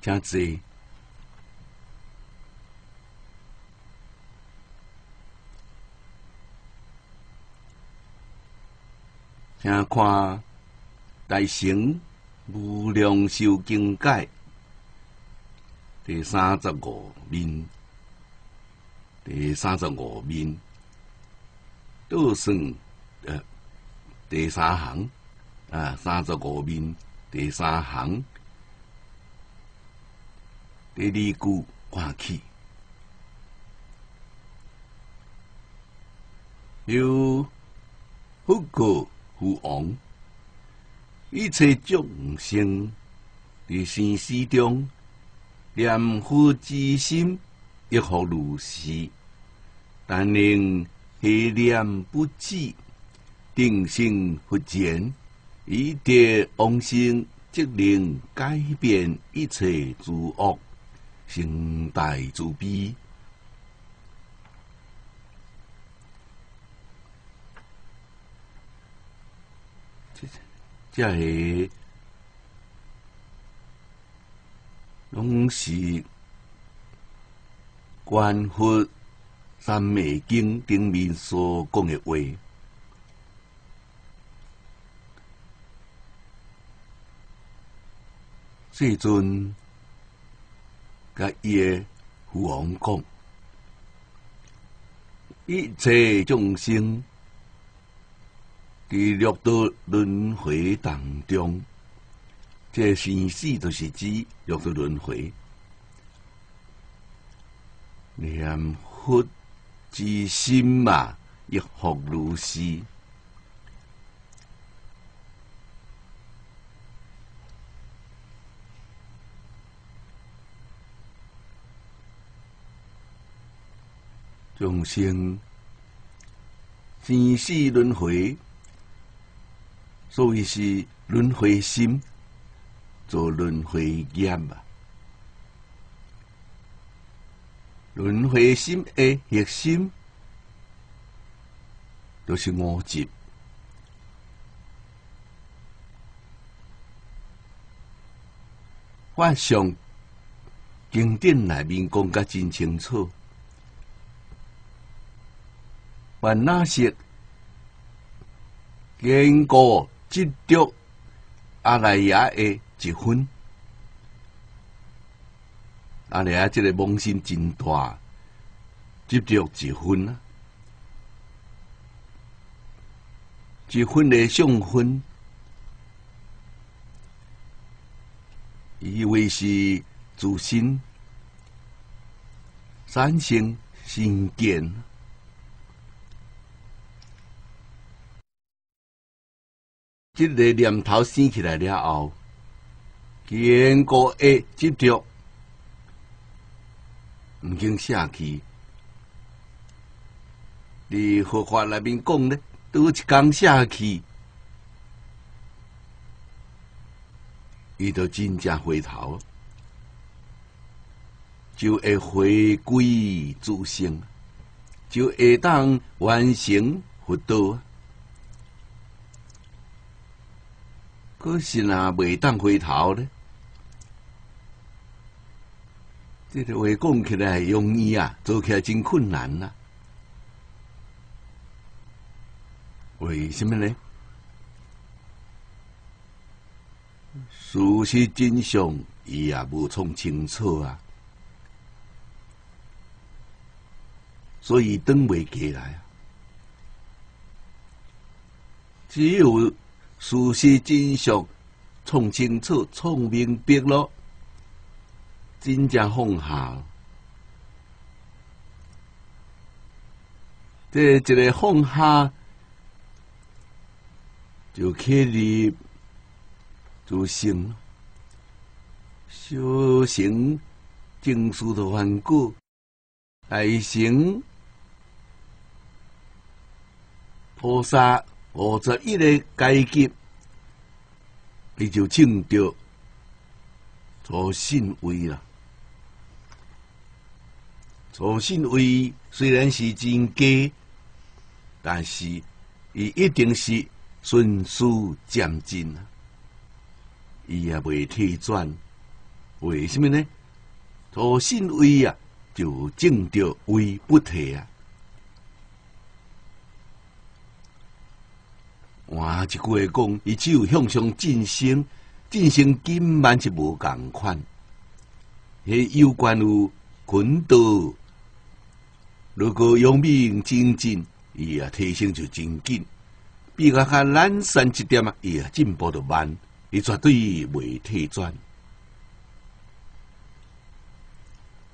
学，请坐。请看《大乘无量寿经解》第三十五面，第三十五面倒算呃第三行啊，三十五面第三行第二句看起，有不过。父王，一切众生伫生死中念佛之心，亦复如是。但令黑念不止，定性不减，以迭往生，即能改变一切诸恶，成大慈悲。这是拢是《观佛三昧经》顶面所讲的话。世尊甲伊的父王讲，一切众生。伫六道轮回当中，这生死就是指六道轮回。念佛之心嘛，亦复如是。众生生死轮回。所以是轮回心做轮回业啊！轮回心的核心就是五执。我上经典内面讲甲真清楚，凡那些经过。执着阿赖耶的一分，阿赖耶这个梦心真大，执着一分啊，一分的相分，以为是自心三性心见。这个念头生起来了后，经过诶执着，毋经下去。伫佛法内面讲呢，拄一讲下去，伊就真正回头，就会回归自性，就会当完成佛道。可是啊，未当回头呢？这个话讲起来容易啊，做起来真困难呐。为什么呢？事实真相，伊也无从清楚啊，所以等未起来啊，只有。事实真相，创清楚、创明白咯，真正放下。这一个放下，就可以做成修行正术的缘故，来成菩萨。五十一个阶级，你就证到初信位了。初信位虽然是真低，但是伊一定是顺序渐进啊。伊也未退转。为什么呢？土信位啊，就正着位不退啊。换一句话讲，伊只有向上晋升，晋升根本是无共款。迄有关于滚道，如果用命精进，伊啊提升就真紧；比较较懒散一点啊，伊啊进步就慢，伊绝对袂退转。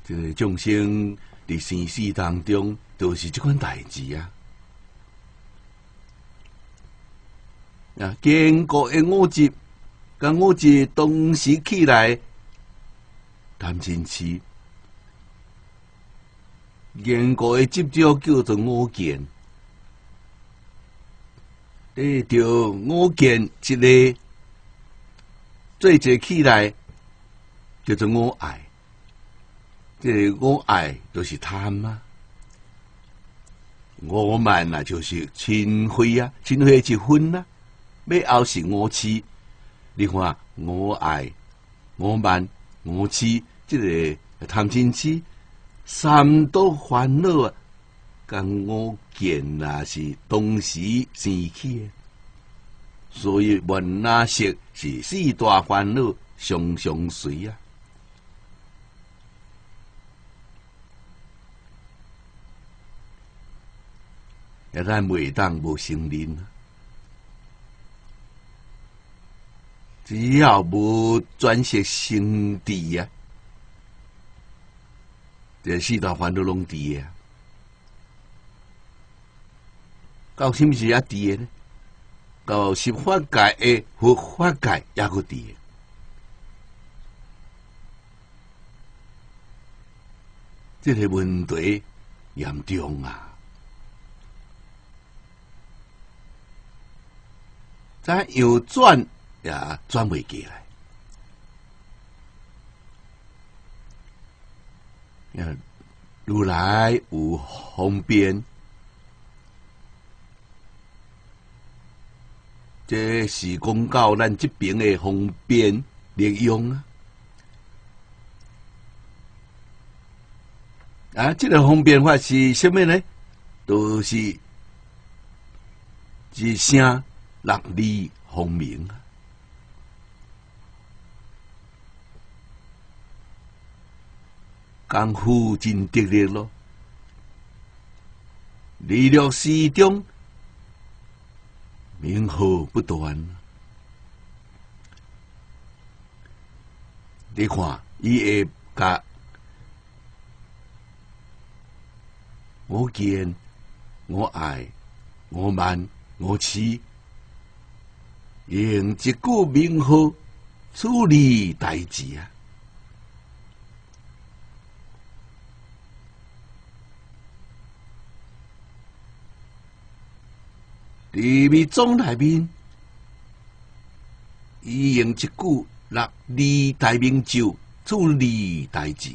这个众生伫生死当中，都是这款代志啊！啊，坚固的五节，跟五节同时起来，谈真气。坚固的执着叫做五见，诶，着五见一个最一起来，叫做我爱。这我爱都是贪吗？我慢那就是嗔恚啊，嗔恚一分呐。要后是我痴，你看我爱、我慢、我痴，这个贪嗔痴三多烦恼啊，跟我见那是同时生起的，所以闻那色是四大烦恼相相随啊。也咱未当无承认，只要无转识心地呀，这四大烦恼拢地呀。到什么时也地呢？到十法界的佛法界也个地。这个问题严重啊！再又转也转未过来，如来有方便，这是公告咱这边的方便利用啊！啊，这个方便法是什么呢？都是一声。六力轰鸣，功夫真得力咯！力量始终名号不断。你看，伊会甲我见、我爱、我慢、我痴。用一句名号处理代志啊！地密宗内面，伊用一句六字大明咒处理代志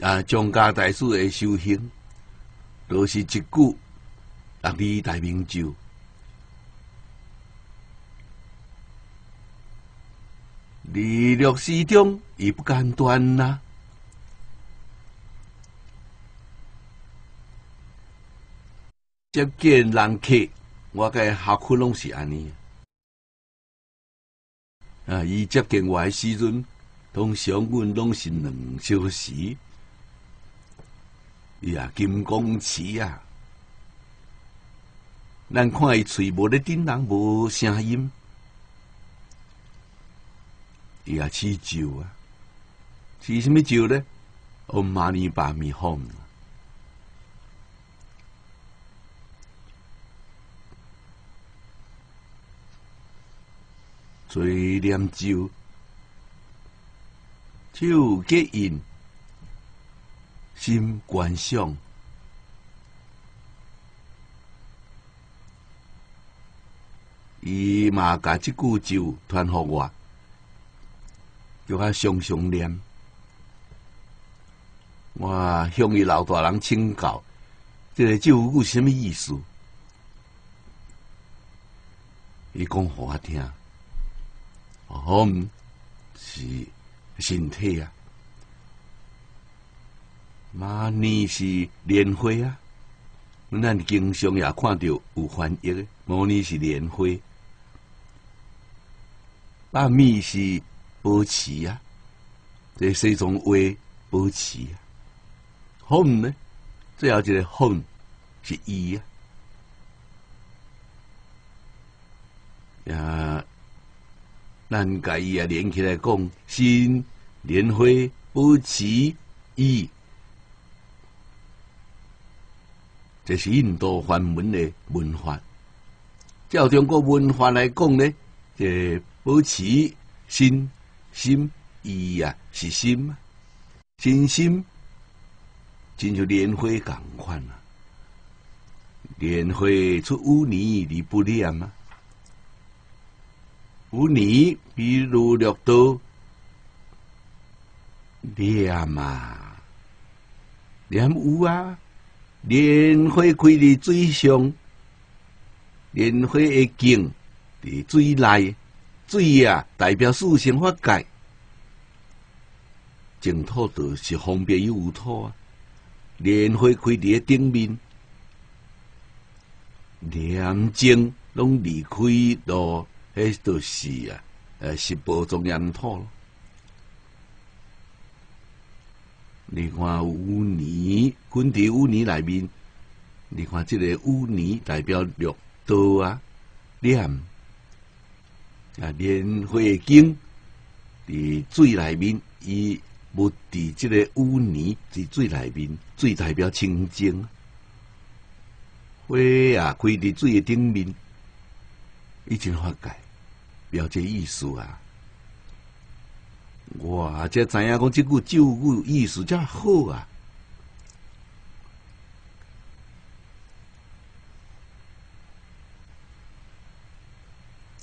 啊！张家大师的修行。都是一句六字大明咒，利略始终亦不间断呐。接见人客，我嘅下课拢是安尼。啊，伊接见我嘅时阵，通常阮拢是两小时。呀，金光池啊！咱看伊嘴无咧叮当，无声音，伊也吃酒啊！吃什么酒呢？哦，玛尼巴米哄，嘴念酒，酒结印。心观想，伊嘛甲即句咒传互我，叫我常常念。我向伊老大人请教，这个旧物什么意思？伊讲互我听，home 是身体啊，money 是莲花啊，那你经常也看到有翻译的，money 是莲花，那米是波奇啊，这是一种微波奇啊，home 呢，最后就个 home 是衣啊，呀。咱甲伊啊连起来讲，心莲花宝池伊。这是印度梵文的文化。照中国文化来讲呢，这保持心心意啊，是心，真心，真就莲花共款啊。莲花出污泥而不染啊，污泥比如绿豆染啊，染污啊。莲花开伫水上，莲花的茎伫水内，水啊代表四生法界，净土就是方便有土啊。莲花开伫顶面，念经拢离开到，迄著是啊，呃，十宝中央土咯。你看污泥滚伫污泥内面，你看这个污泥代表绿豆啊、念啊莲花茎伫水内面，伊木伫这个污泥伫水内面，水代表清净。花啊开伫水诶顶面，已经发界，表这意思啊。哇！这知影讲这句旧句意思真好啊！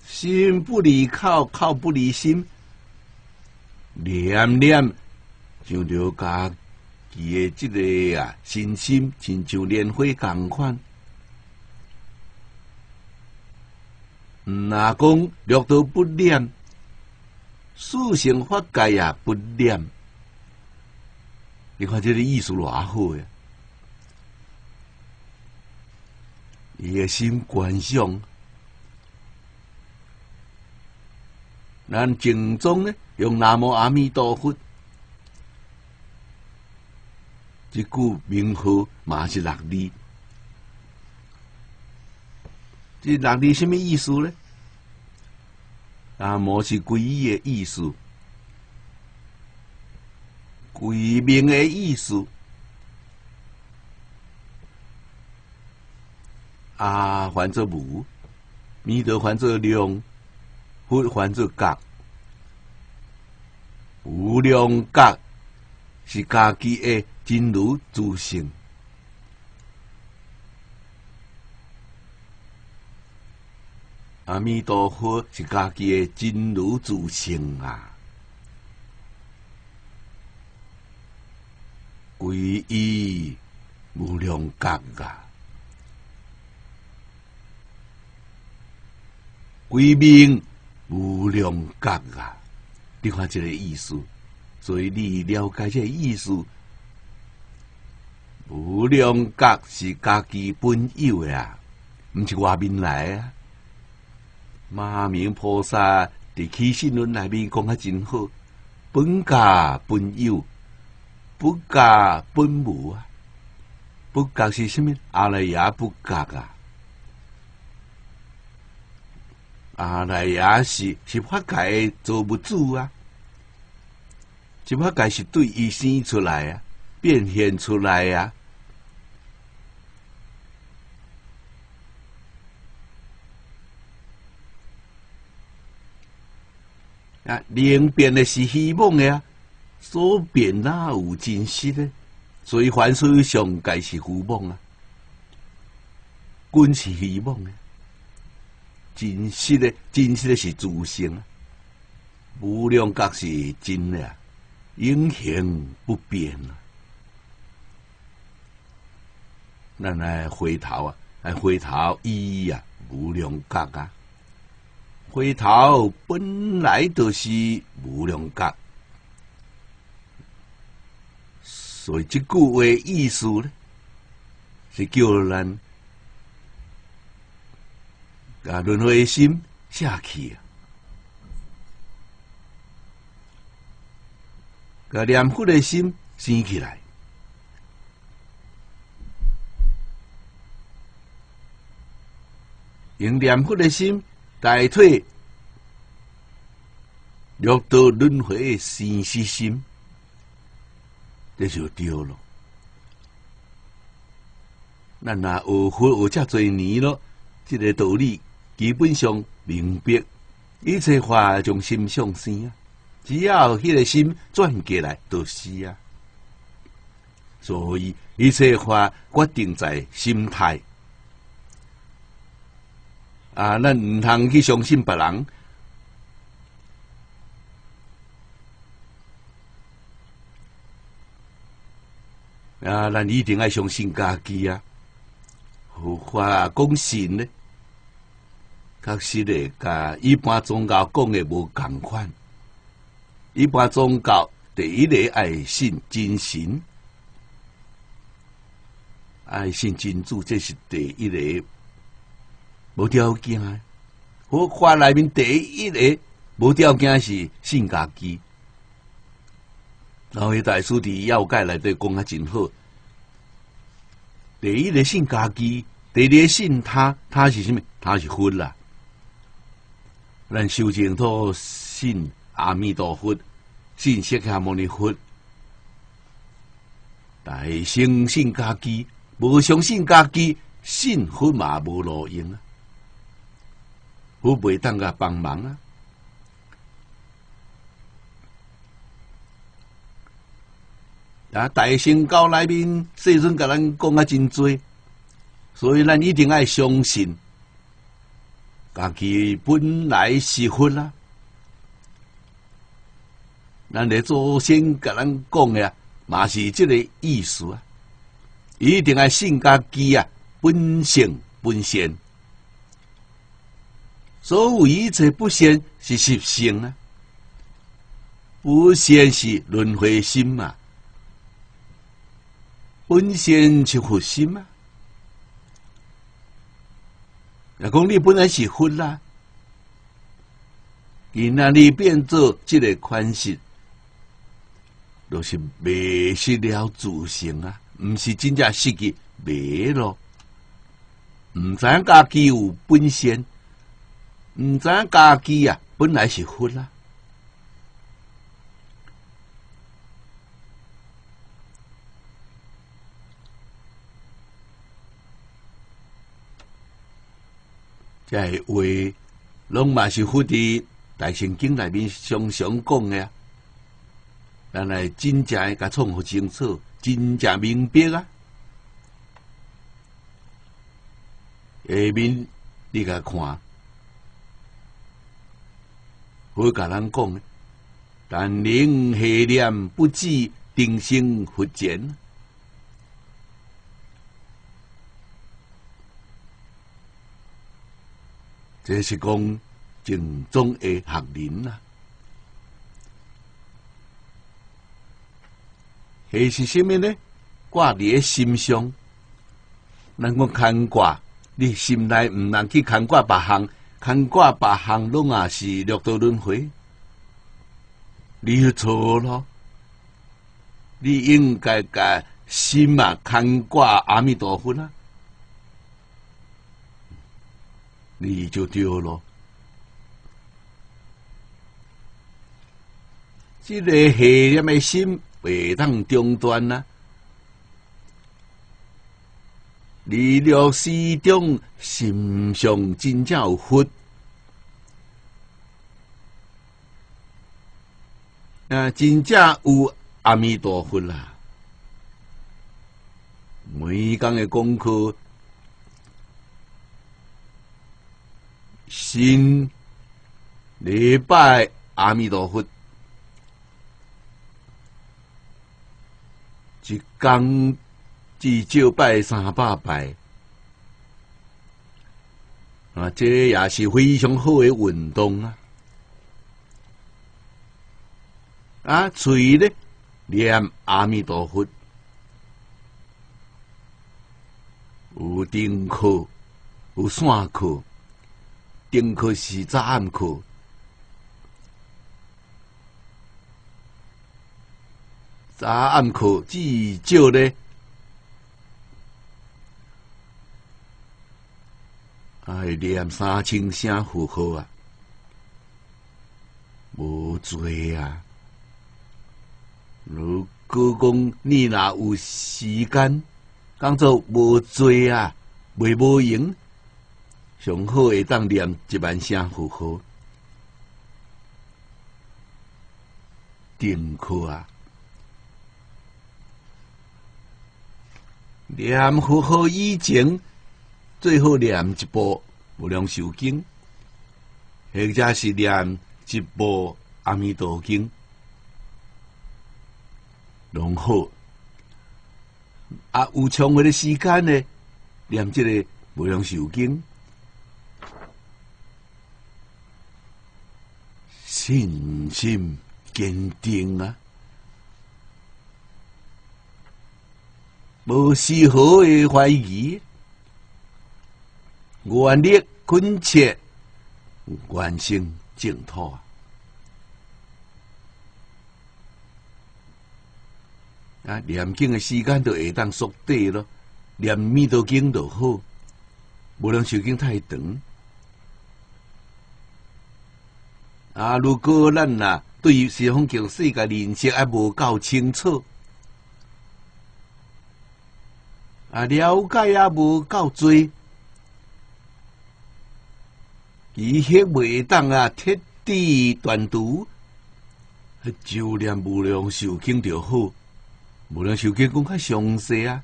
心不离口，口不离心，念念就着家己的这个啊，心心亲像莲花共款。那讲略都不念。四性法界也不念，你看这个意思偌好呀！伊个心观想，咱正宗呢用南无阿弥陀佛，这句名号嘛是六字，这六字什么意思呢？阿摩是皈依的意思，归命的意思。阿还作无，弥陀还作量，佛还作觉。无量觉是家己的真如自性。阿弥陀佛是家己的真如自性啊，皈依无量觉啊，归命无量觉啊，你看这个意思，所以你了解这个意思，无量觉是家己本有呀，毋是外面来啊。马明菩萨伫起信论内面讲啊真好，本家本有，不家本无啊！不觉是什么？阿赖耶不觉啊！阿赖耶是是法界做不住啊！是法界是对伊生出来啊，变现出来啊！啊，灵变的是希望的啊，所变哪有真实的？所以凡事上皆是虚妄啊，均是希望的，真实的、真实的是自性啊，无量觉是真的啊，永恒不变啊。咱来回头啊，来回头伊啊，无量觉啊，回头本来就是无量觉，所以这句话意思呢，是叫咱把轮回心下去啊，把念佛的心生起来。用念佛的心代替六道轮回的生死心，这就对了。咱那学佛学遮多年咯，这个道理基本上明白。一切法从心上生啊，只要迄个心转过来，就是啊。所以一切法决定在心态。啊，咱毋通去相信别人。啊，咱一定要相信家己啊！佛法讲信呢，确实的，甲一般宗教讲的无共款。一般宗教第一个爱信真神，爱信真主，这是第一个。无条件，佛法内面第一个无条件是信家己。然后大师伫要解内底讲啊真好。第一个信家己，第二个信他，他是什么？他是佛啦。咱修净土信阿弥陀佛，信释迦牟尼佛，大相信家己，无相信家己，信佛嘛无路用啊。我袂当甲帮忙啊！啊，大圣教内面世尊甲咱讲啊真多，所以咱一定爱相信，家己本来是佛啦。咱的祖先甲咱讲的嘛是这个意思啊！一定爱信家己啊，本性本善。所有一切不善是习性啊，不善是轮回心嘛，本善是佛心嘛。若讲你本来是佛啦，因那你变做这个款式，都是迷失了自性啊，唔是真正失去迷咯，唔知家己有本善。唔知家己啊，本来是佛啦。这话拢嘛是佛的大圣经内面常常讲的啊。咱来真正甲创好清楚，真正明白啊。下面你甲看。我甲咱讲，但灵下念不知定生佛前，这是讲正宗的学人啊。还是什么呢？挂伫心上，咱讲牵挂，你心内毋能去牵挂别项。看挂别项拢也是六道轮回，你错咯！你应该甲心啊看挂阿弥陀佛啊，你就对咯。这个下念的心未当中断啊。离了始终心上真正有佛，啊，真正有阿弥陀佛啦！每工的功课，心礼拜阿弥陀佛，一工至少拜三百拜。啊，这也是非常好的运动啊！啊，嘴呢念阿弥陀佛，有丁课，有线课，丁课是早暗课，早暗课至少呢。哎，念三千声佛号啊，无罪啊！如果讲你若有时间，当做无罪啊，未无用，上好会当念一万声佛号，定课啊！念佛号以前。最好念一部《无量寿经》，或者是念一部《阿弥陀经》，拢好。啊，有充分的时间呢，念这个《无量寿经》，信心坚定啊，无丝毫的怀疑。愿力恳切，愿心净土啊！念经的时间就会当缩短咯，念弥陀经就好，无能修经太长。啊！如果咱呐对于西方极世界认识还无够清楚，啊，了解也无够多。伊迄袂当啊，彻底断除，就念无量寿经就好。无量寿经讲较详细啊，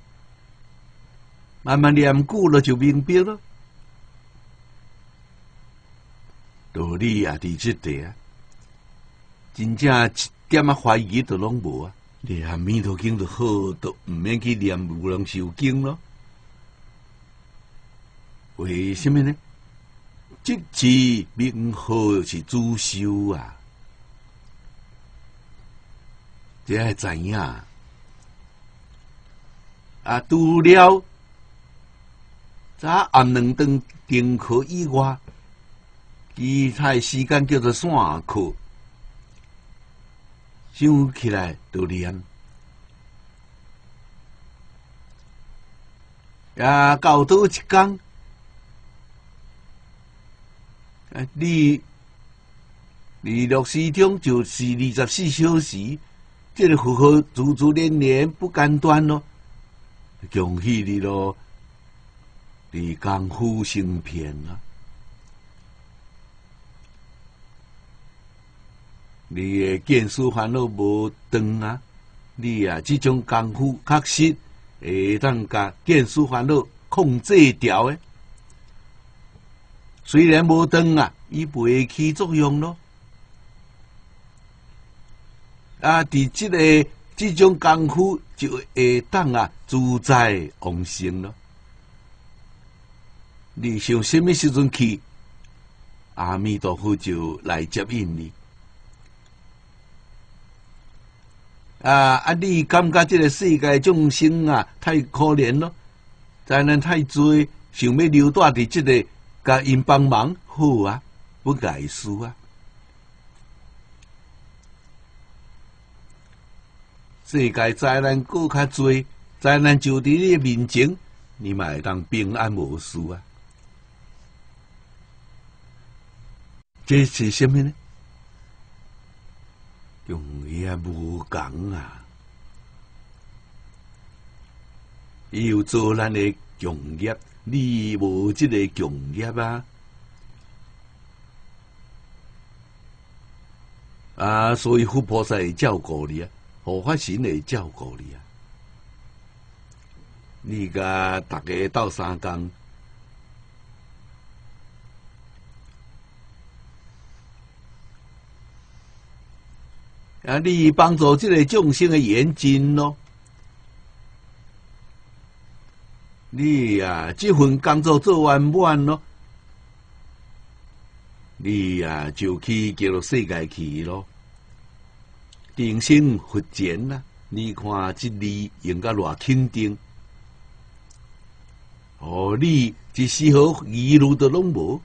慢慢念久了就明白了。道理啊，伫即地啊，真正一点啊怀疑都拢无啊。念弥陀经就好，都毋免去念无量寿经咯。为什么呢？即字名号是主修啊，这还知影啊？除了早暗两顿定课以外，其他时间叫做线课，想起来都念。啊，到倒一工。哎你二六四中就是二十四小时，这个符合足足连连不间断咯，恭喜你咯！你功夫成片啊！你的见思烦恼无断啊！你啊，这种功夫确实会当甲见思烦恼控制掉诶。虽然无断啊，伊袂起作用咯。啊，伫即个即种功夫就会当啊自在往生咯。你想什么时阵去，阿弥陀佛就来接应你。啊啊！你感觉这个世界众生啊太可怜咯，灾难太多，想要留住伫这个。甲因帮忙好啊，不碍事啊。世界灾难过较多，灾难就伫你面前，你嘛会当平安无事啊。这是什么呢？用业无讲啊，有做咱的用业。你无即个强业啊！啊，所以佛菩萨会照顾你啊，护法神会照顾你啊。你甲大家斗三工，啊，你帮助即个众生的严禁咯。你呀，这份工作做完完咯，你呀就去叫做世界去咯，定心佛前啊。你看这里应该偌肯定，哦，你一丝毫一路都拢无，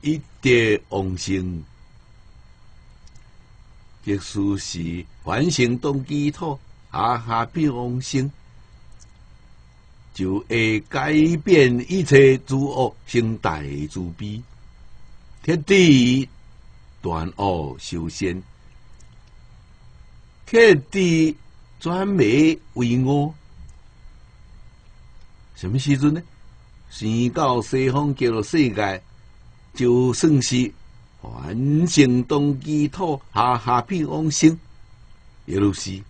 一点妄心，即属是反省动机土，下下变往生，就会改变一切诸恶，成大慈悲，贴地断恶修善。刻地转美为我，什么时阵呢？生到西方叫做世界，就算是完成动机土下下品往生，也都是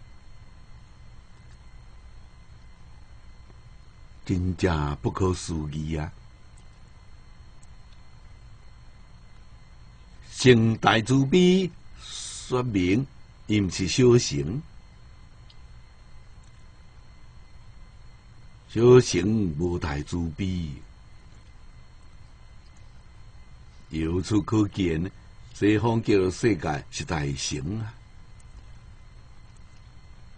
真正不可思议啊！成大慈悲说明。伊毋是修行，修行无大慈悲，由此可见，西方叫做世界是大成啊。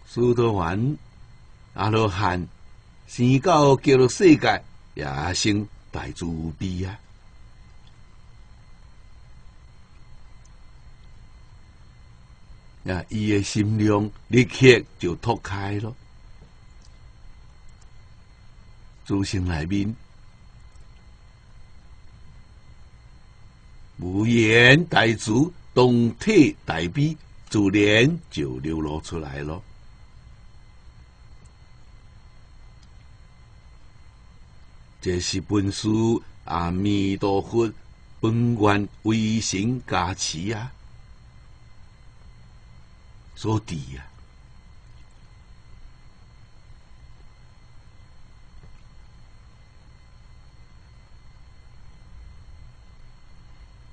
苏陀洹、阿罗汉，生到叫做世界也成大慈悲啊。啊！伊的心量立刻就脱开了，诸行内面无言大慈，动体大悲，自然就流露出来了。这是本书阿弥陀佛本愿威神加持啊！所底呀，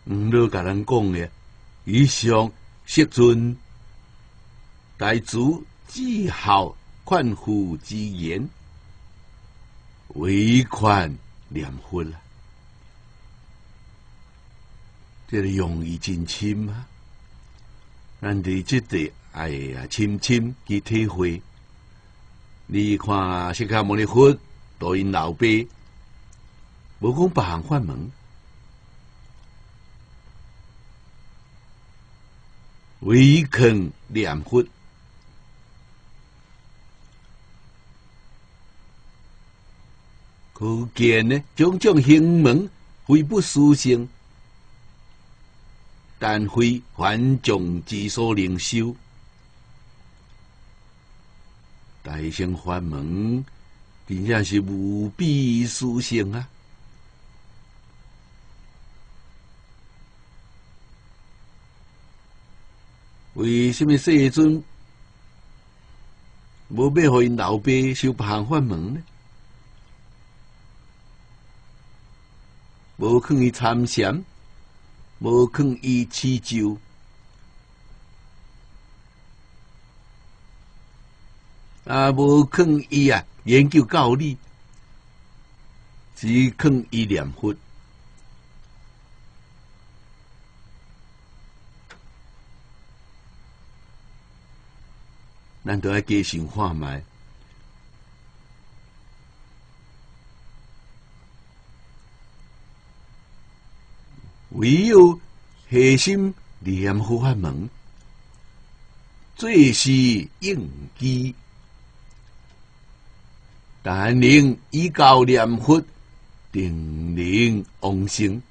唔老甲人讲嘅，以上色尊大祖至孝宽富之言，唯宽念佛啦，这个用意真深啊！咱伫即地。哎呀，深深去体会。你看，释迦牟尼佛导因老爸，无讲别行法门，唯肯念佛，可见呢，种种行门非不殊胜，但非凡众之所能修。大乘法门，真正是无比殊胜啊！为什么世尊无要互因老爸修行法门呢？无肯伊参禅，无肯伊持咒。啊，无肯伊啊，研究教理，只肯伊念佛。咱都要加想看卖，唯有核心念佛法门，最是应机。但令以教念佛，定能往生。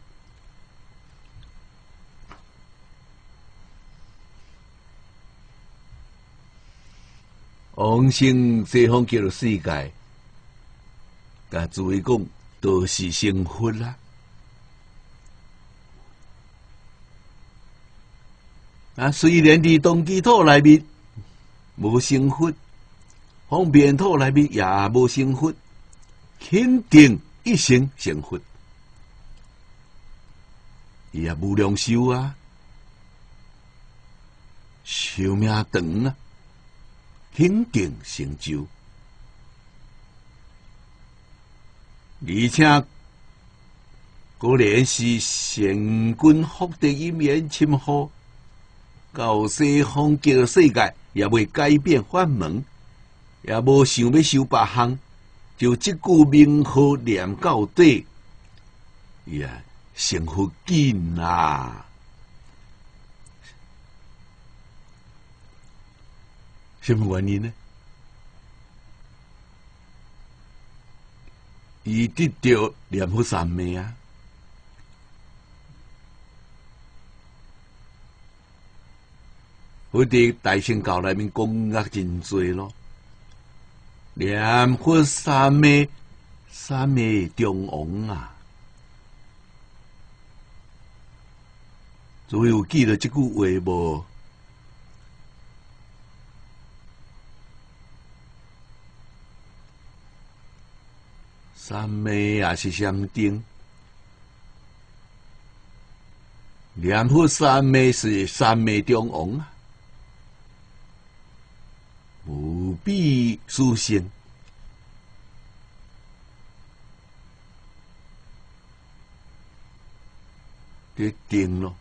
往生西方叫做世界，甲诸位讲都是成佛啦。啊，虽然伫东基土内面无成佛。方便土内面也无成佛，肯定一生成佛，伊也无量寿啊，寿命长啊，肯定成就。而且果然是贤君福地一面深厚，到西方极乐世界也未改变法门，也无想要修别项，就即句名号念到底，呀，幸福紧啊！什么原因呢？伊得到念佛三昧啊！我哋大圣教内面讲啊真多咯，念佛三昧，三昧中王啊！所以有记得这句话无？三昧也是相定，念佛三昧是三昧中王啊，无比殊胜。这定咯，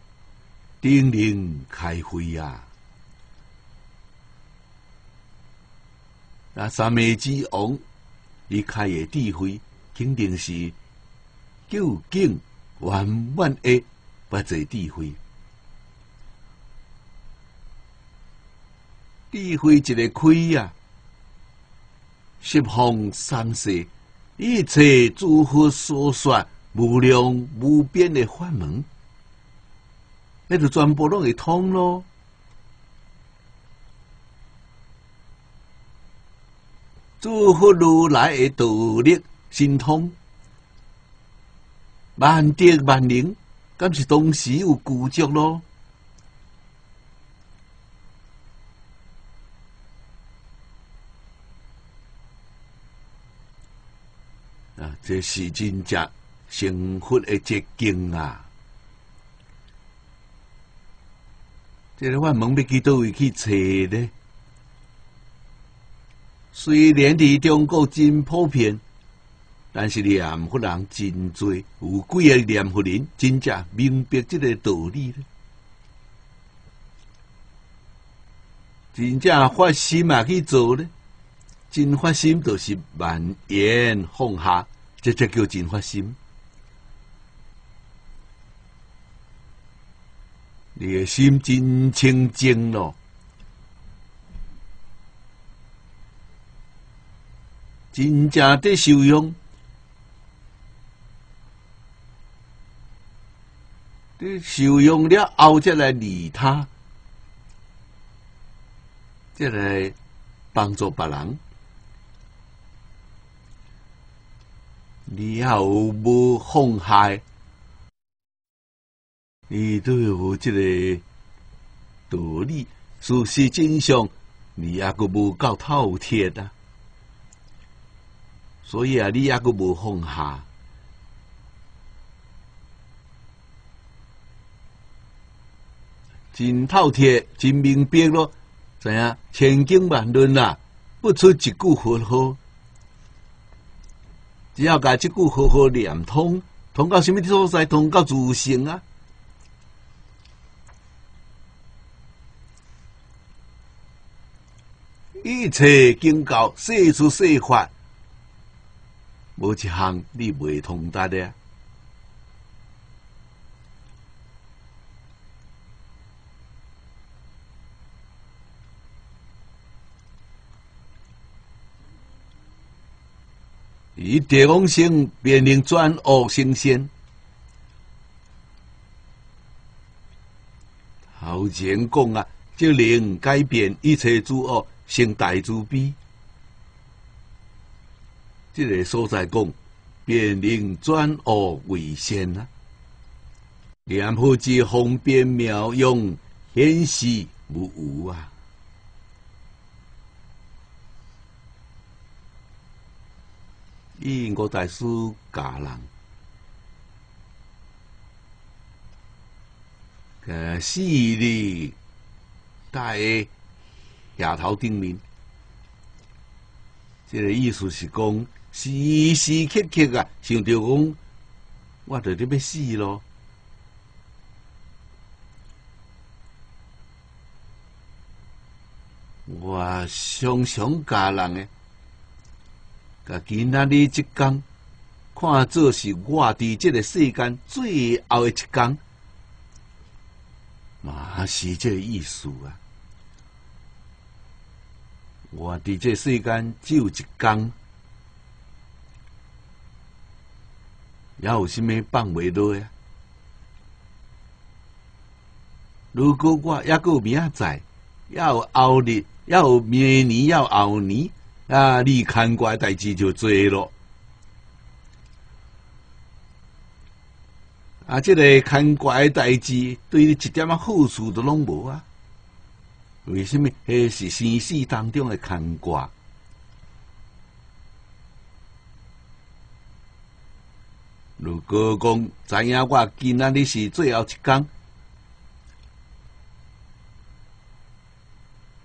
定灵开会呀！那三昧之王，你开的智慧。肯定是究竟圆满的不在智慧，智慧一个开呀，十方三世一切诸佛所说无量无边的法门，那就全部拢会通咯。诸佛如来的道力。神通万德万灵，咁是同时有固着咯。啊，这是真正幸福的捷径啊！这个我问要去倒位去找呢？虽然伫中国真普遍。但是念佛人真多，有几个念佛人真正明白这个道理呢？真正发心啊去做呢？真发心就是万言放下，这才叫真发心。你的心真清净咯，真正的受用。你受用了后，再来利他，再来帮助别人，你后无妨害，你都有这个道理。事实真相，你也个无够透彻的，所以啊，你也个无放下。真透彻，真明白咯，知影千经万论啊，不出一句佛号，只要甲即句好好念通，通到什么所在？通到自性啊！一切经教，世出世法，无一项你未通达的。以地王性变成转恶成仙，后前讲啊，就能改变一切诸恶成大慈悲。这个所在讲，变成转恶为仙啊，念佛之方便妙用，显示无误啊。以我大师教人，个四字在下头顶面，这个意思是讲时时刻刻啊，想着讲，我着得要死咯。我常常教人诶，甲今仔日一工，看做是我伫即个世间最后诶一工，嘛是这意思啊！我伫这世间只有一工，也有啥物放袂落啊？如果我还有明仔载，也有后日。要明年，要后年啊！你牵挂代志就多咯。啊，这个牵挂代志对你一点啊好处都拢无啊？为什么？迄是生死当中的牵挂。如果讲知影我今仔日是最后一天。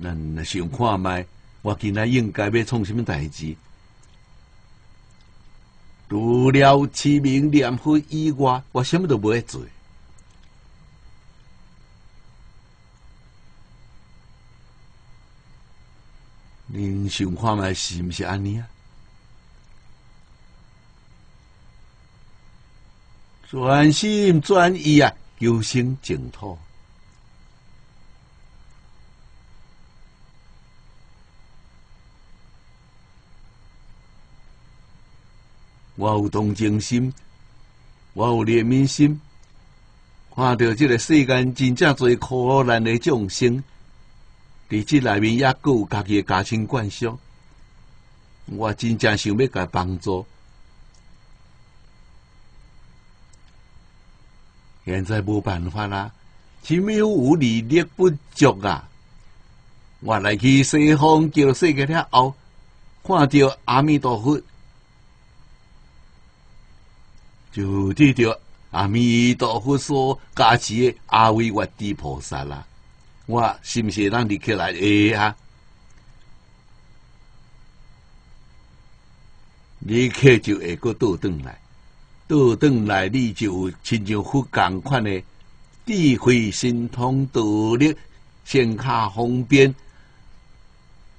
咱想看卖，我今仔应该要创什么代志？除了起名念佛以外，我什么都不会做。恁想看卖是毋是安尼啊？专心专意啊，求生净土。我有同情心，我有怜悯心，看到这个世间真正最苦难的众生，伫这内面也有家己的家庭关系，我真正想要甲帮助。现在无办法啦，亲有无力力不足啊！我来去西方叫世界了后，看到阿弥陀佛。就对着阿弥陀佛所加持的阿维月地菩萨啦，我是不是让你起来诶啊？你去就会个倒转来，倒转来你就亲像佛共款的智慧神通道力，显卡方便，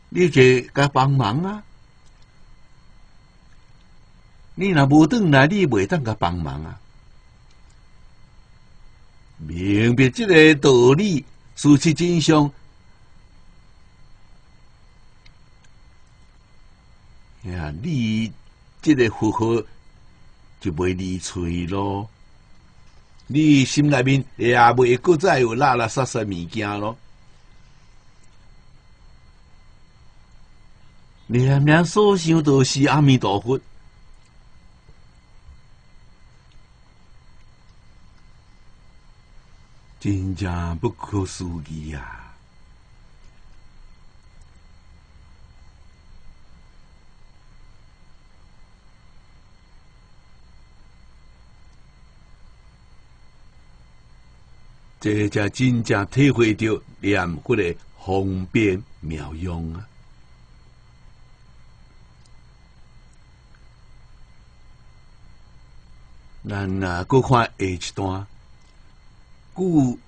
你就该帮忙啊！你若无转来，你袂当甲帮忙啊！明白这个道理，事实真相，呀，你这个符合就袂离嘴咯。你心内面也袂搁再有拉拉撒撒物件咯。念念所想都是阿弥陀佛。真正不可思议呀！这才真正体会到念佛的方便妙用啊！咱啊，搁看下一段。故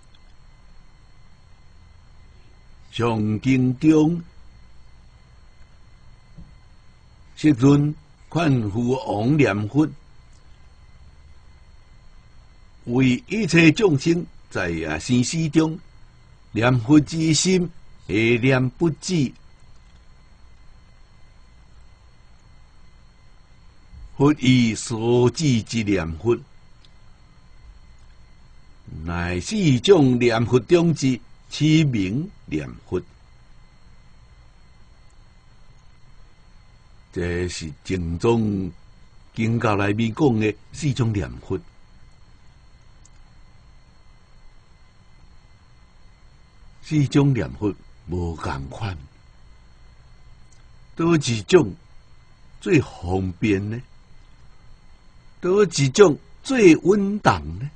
上经中，昔尊劝父王念佛，为一切众生在啊生死中念佛之心，下念不止，佛以所知之念佛。乃是一种念佛中之起名念佛，这是正宗经教内面讲的四种念佛。四种念佛无共款，多一种最方便呢？多一种最稳当呢？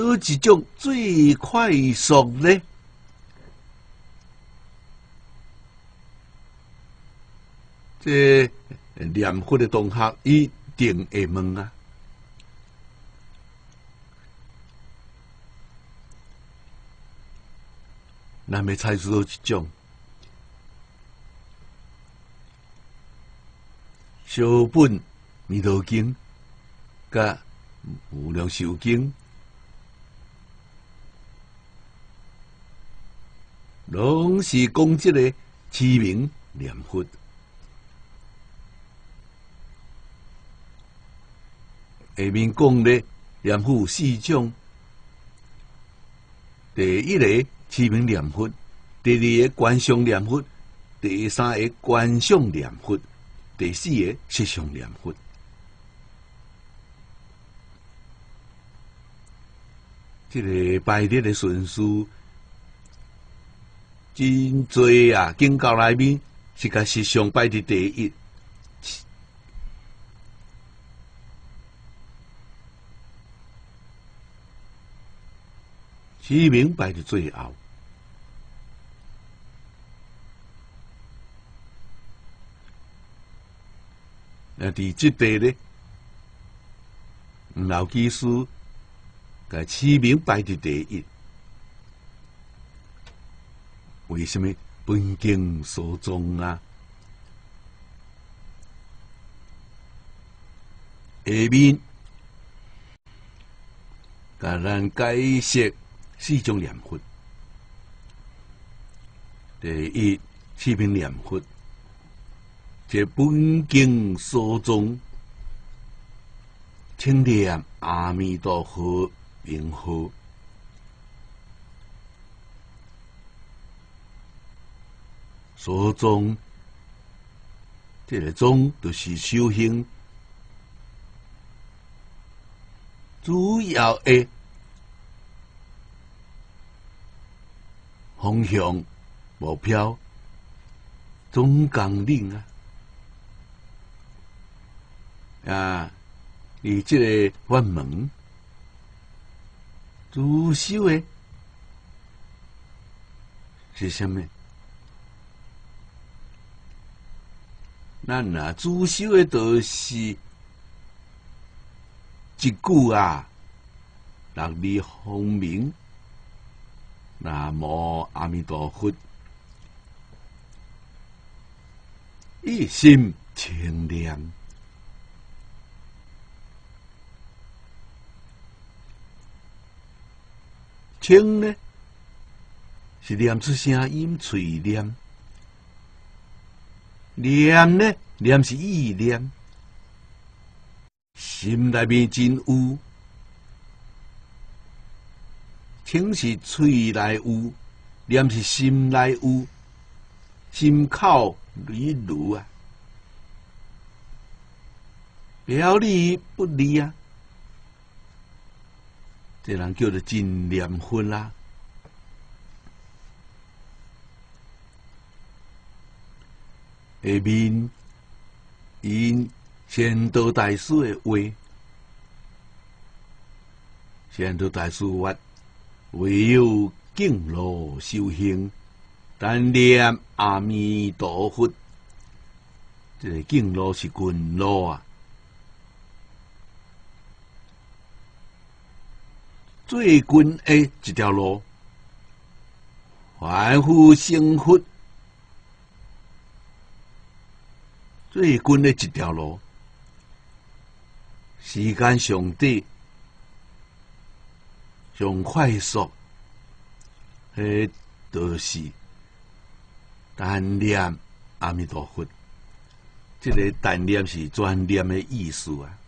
多一种最快速呢？这念佛的同学一定会问啊。咱要采取到一种小本弥陀经、甲无量寿经，拢是讲即个持名念佛。下面讲咧念佛四种，第一个。持名念佛，第二个观想念佛，第三个观想念佛，第四个实相念佛。这个拜日的顺序真多啊！经教内面是甲实相拜的第一，持名拜的最后。那伫即地咧，老技师甲起名摆伫第一，为什么本经所宗啊？下面甲咱解释四种念佛，第一起名念佛。这本经所中，请念阿弥陀佛名号。所中，这个中就是修行，主要的方向目标，总纲领啊。啊！你这个法门主修的是什么？咱啊，主修的都是一句啊，六字方明，南无阿弥陀佛，一心清凉。清呢，是念出声音，嘴念；念呢，念是意念。心内面真有，听是嘴内有，念是心内有，心口离如啊，表里不离啊。这人叫做真念佛啦。下面因仙道大师的话，仙道大师话：唯有敬老修行，但念阿弥陀佛。这个敬老是滚老啊。最近的一条路，凡夫生活最近的一条路，时间上短、上快速，迄都是单念阿弥陀佛。这个单念是专念的意思啊。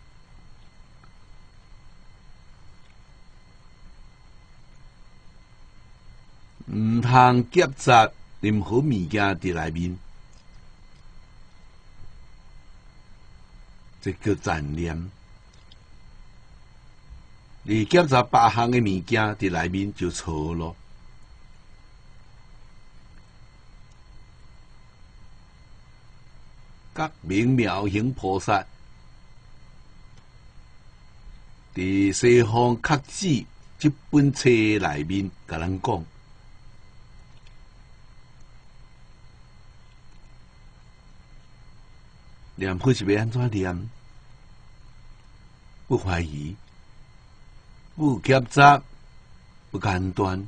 毋通夹杂任何物件伫内面，这叫残念。你夹杂八项的物件伫内面就错咯。各名妙行菩萨伫西方刻字即本册内面，甲咱讲。念佛是要安怎念？不怀疑，不夹杂，不间断。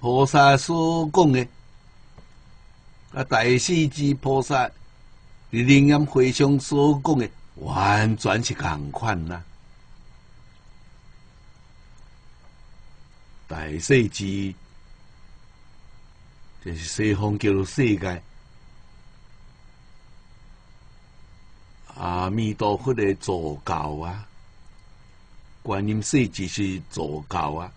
菩萨所讲的，啊，大势至菩萨，灵验会上所讲的，完全是共款呐。大势至，这是西方叫做世界。阿弥陀佛的助教啊，观音世只是助教啊。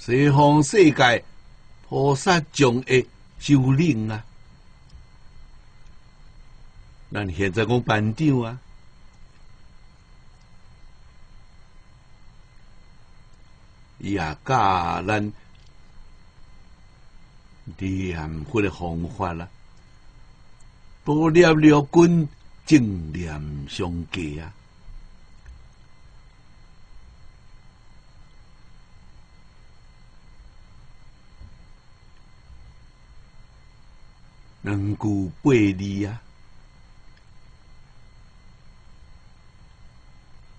西方世界菩萨众的首领啊，咱现在讲班长啊，也教咱念佛的方法啦，多念六根正念相继啊。能够背离啊！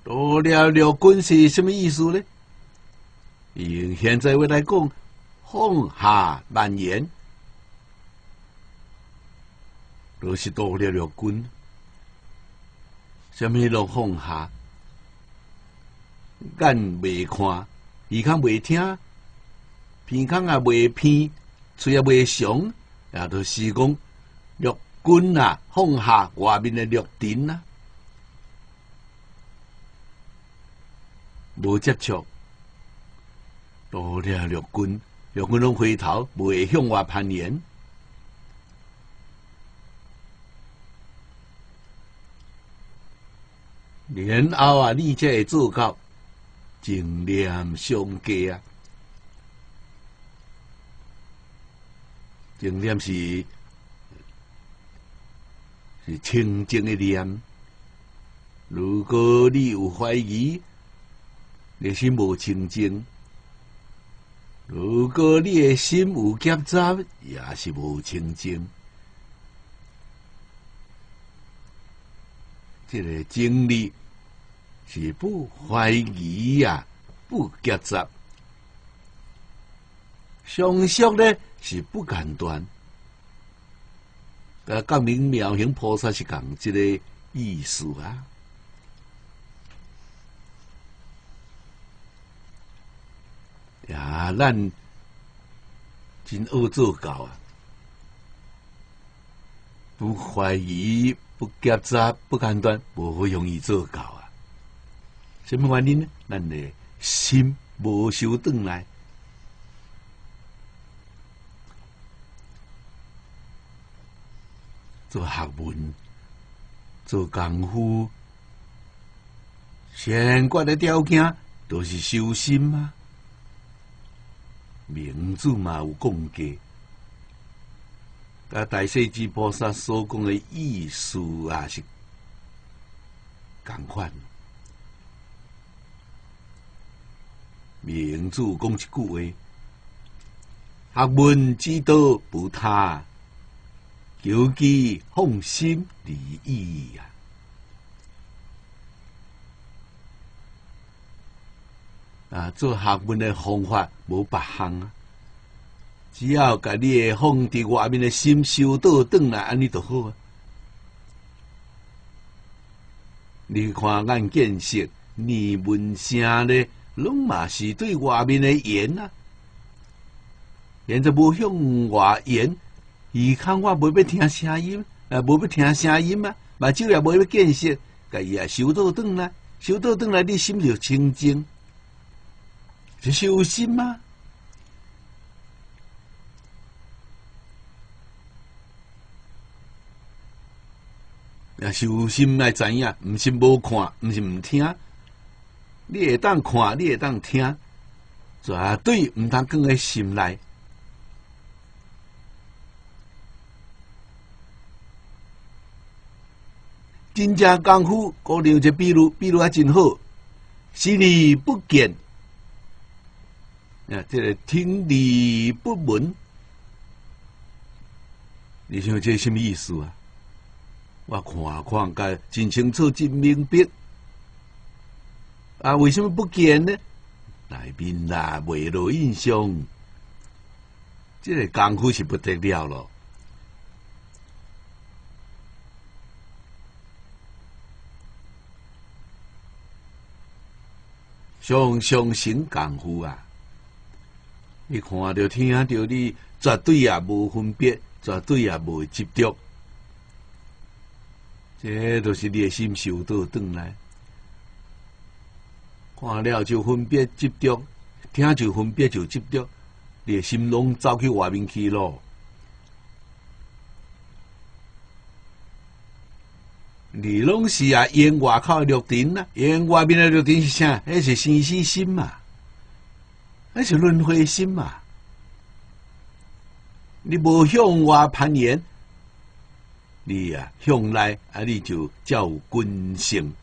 多了了，军是什么意思呢？用现在话来讲，放下蔓延，都是多了了军。什么都放下，眼未看，耳孔未听，鼻腔也未偏，嘴也未想。也都是讲六军啊，放下外面的陆敌啊，无接触，多了陆军，陆军拢回头，未向外攀岩。然后啊，你才会做到正念相继啊。正念是是清净的念。如果你有怀疑，你心无清净；如果你的心有夹杂，也是无清净。这个经历是不怀疑呀，不夹杂。相续呢？是不间断，啊，讲明妙行菩萨是讲这个意思啊。呀，咱真恶做教啊！不怀疑，不夹杂，不间断，不容易做教啊。什么原因呢？咱的心无修顿来。做学问、做功夫，先决的条件都是修心啊。名字嘛有讲过，甲大势至菩萨所讲的意思啊是共款。名字讲一句话：学问之道不他。求其放心离意呀！啊，做学问的方法无别项啊，只要甲你的放伫外面的心修道转来，安尼就好啊。你看，眼见识、耳闻声咧，拢嘛是对外面的言啊，现在无向外言。伊看我无要听声音，啊，无要听声音啊，目睭也无要见识，家己啊修道转来，修道转来，你心就清净，是修心吗？啊，修心来知影，毋是无看，毋是毋听，你会当看，你会当听，绝对毋通放在心内。真正功夫，可能就比如比如还真好。视而不见，啊，这个听而不闻，你想这什么意思啊？我看看个真清楚、真明白，啊，为什么不见呢？内面啦，未落印象，这个功夫是不得了了。上上行功夫啊！你看到、听到，你绝对也无分别，绝对也无执着，这都是你的心受到转来。看了就分别执着，听就分别就执着，你的心拢走去外面去咯。你拢是啊，烟外口绿灯啊，烟外面的绿灯是啥？那是生死心嘛，那是轮回心嘛。你无向外攀岩，你啊向内啊，你就叫君性。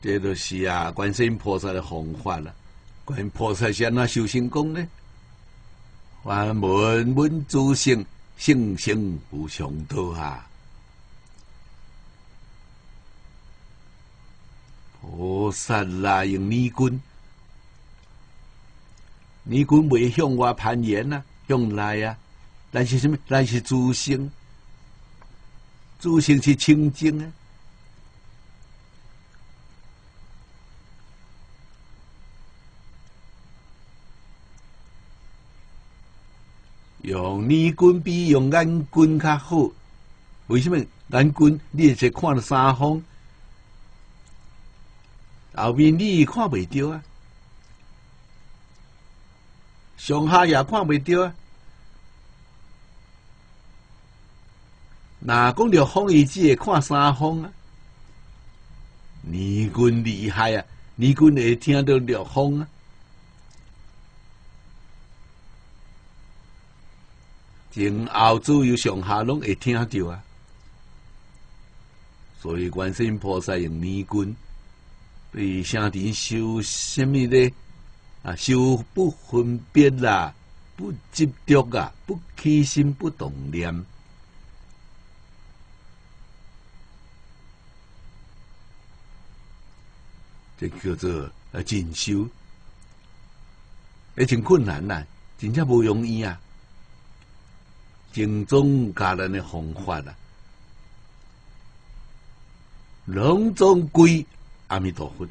这都是啊，观世音菩萨的方法了。观音菩萨是那修行功呢？还文文诸性，性性无上道啊！菩萨啦，用泥棍，泥棍未向外攀岩呐，向内啊，但是什么？但是诸性，诸性是清净啊。用泥棍比用眼棍较好，为什么？眼棍你是看了三方。后面你看袂着啊，上下也看袂着啊。那讲着风雨只会看三方啊，尼军厉害啊，尼军会听到烈风啊。前后左右上下拢会听到啊，所以观世音菩萨用尼军。对圣殿修什么呢？啊，修不分别啦，不执着啊，不起心不动念，这叫做啊进修，也真困难呐，真正不容易啊。正宗家人的方法啊，隆重归。阿弥陀佛，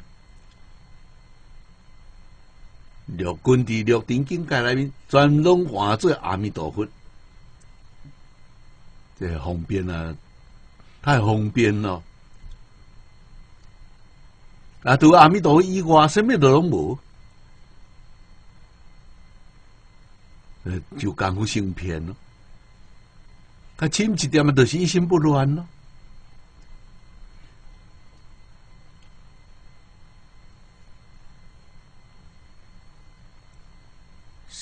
六根地六顶境界内面，全拢化作阿弥陀佛，这方便啊，太方便了。啊，除阿弥陀佛以外，什么都拢无，呃，就功夫成片咯。他轻一点嘛，就是一心不乱咯。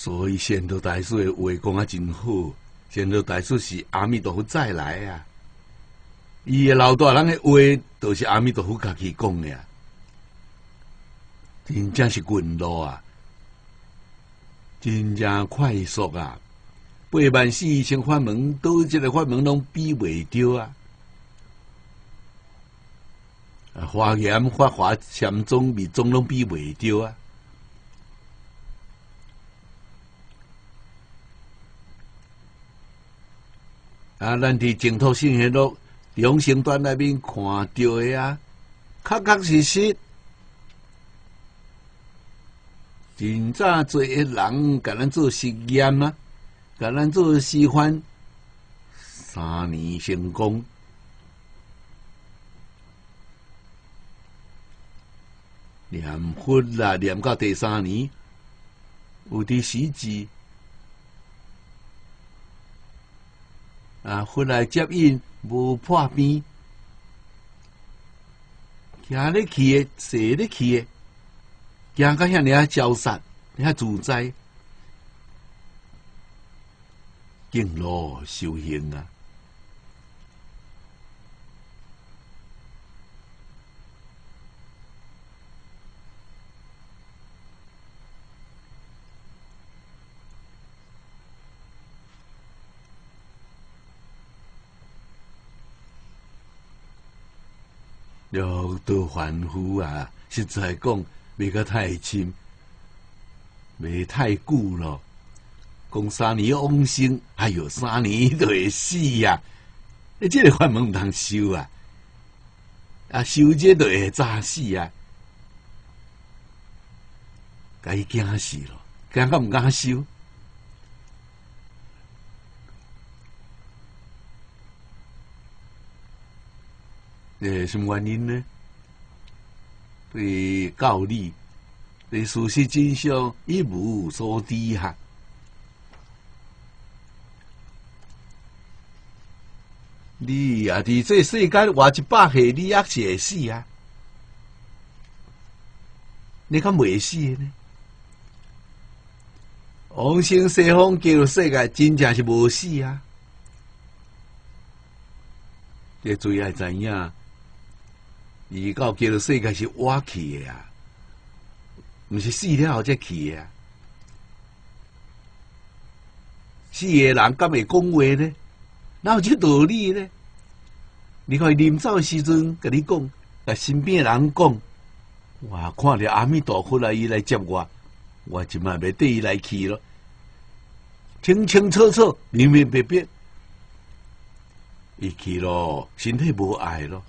所以仙都大师的话讲啊真好，仙都大师是阿弥陀佛再来啊！伊的老大人的话都是阿弥陀佛家己讲的啊，真正是滚路啊，真正快速啊！八万四千法门，都一个法门拢比袂着啊！啊，华严、法华、禅宗、密宗拢比袂着啊！啊！咱伫净土圣贤录两生段内面看到的啊，确确实实，真早做一人，甲咱做实验啊，甲咱做示范，三年成功，念佛啦，念到第三年，有啲时机。啊！回来接应无破边，行咧去，坐咧去，行到遐尼啊潇洒，遐自在，敬老修行啊！了都凡夫啊，实在讲，未个太深，未太久咯。讲三年往生，哎呦三年就会死呀！你这个法门唔通修啊！啊，修这就会早死啊！该惊死咯，惊敢唔敢修？诶，什么原因呢？对教理、对事实真相一无所知哈。你啊，伫这世间活一百岁，你也是会死啊！你敢未死呢？往生西方极乐世界，真正是无死啊！这最爱知影，伊到叫做世界是活去的啊，毋是死了后才去的啊！死的人敢会讲话呢？哪有这道理呢？你看临走的时阵，跟你讲，甲身边的人讲，哇，看着阿弥陀佛来伊来接我，我即马要对伊来去咯，清清楚楚、明明白白，伊去咯，身体无碍咯，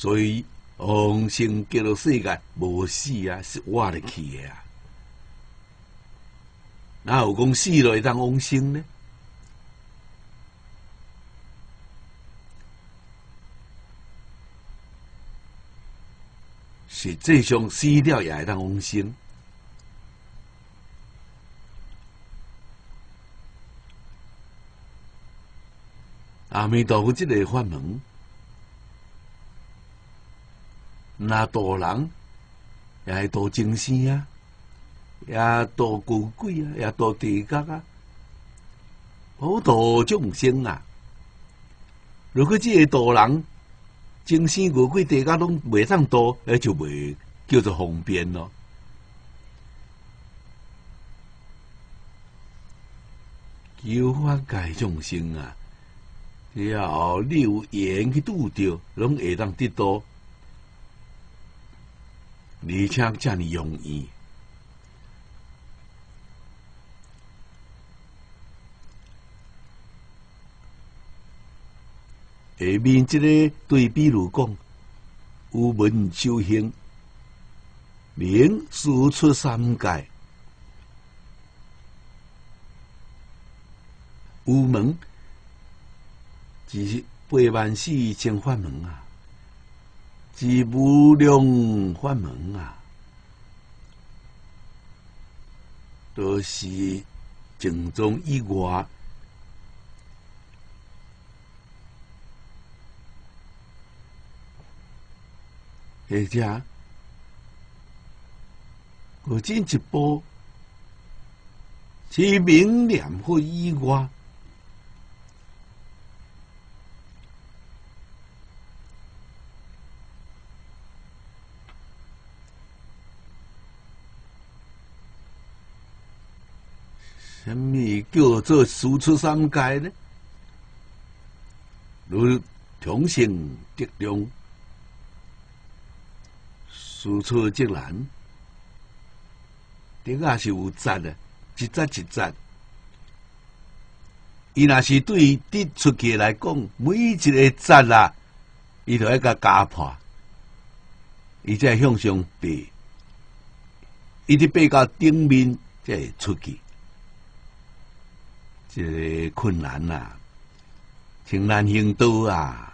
所以往生极乐世界无死啊，是活得去的啊。哪有讲死了会当往生呢？实际上死了也会当往生。阿弥陀佛，即个法门，那多人也系多精神啊！也多古鬼啊，也多地格啊，好多众生啊！如果这个多人，精神古鬼地格拢未当多，那就未叫做方便咯。求法界众生啊，要有缘去拄着，拢会当得到，而且这么容易。下面这个对比如讲，有门修行，名输出三界，有门是八万四千法门啊，是无量法门啊，都是正宗以外。而且，我进一步，是明念佛以外，什么叫做输出三界呢？如重性德量。输出即难，顶下是有节的，一节一节。伊若是对滴出去来讲，每一个节啦，伊都一个加破，伊再向上背，伊伫背到顶面再出去，这困难呐，挺难行多啊。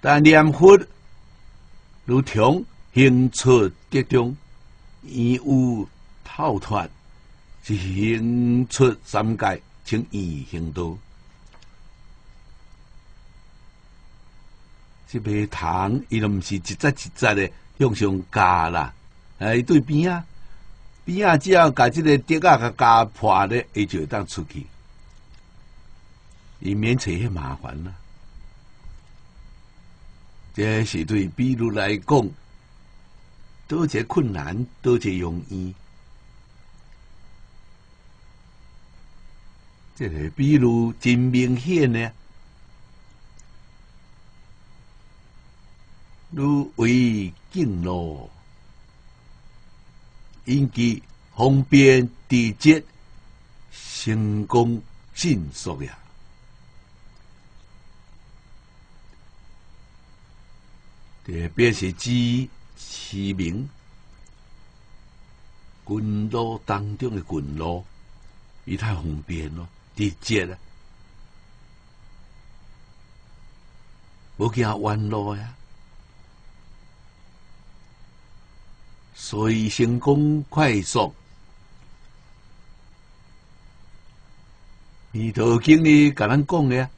但念佛。如同行出德中，义有逃脱，是行出三界，请义行道。这杯糖，伊都毋是一节一节的向上加啦，哎，对边啊，边啊，只要把这个德啊个加破咧，伊就当出去，以免找些麻烦啦。这是对比如来讲，多些困难，多些容易。这个比如真明显呢，如为敬咯，引起方便直接，成功迅速呀。这便是指其名，群路当中的群路，伊太方便咯。直接啊，无惊弯路呀，所以成功快速。二头经理甲咱讲的，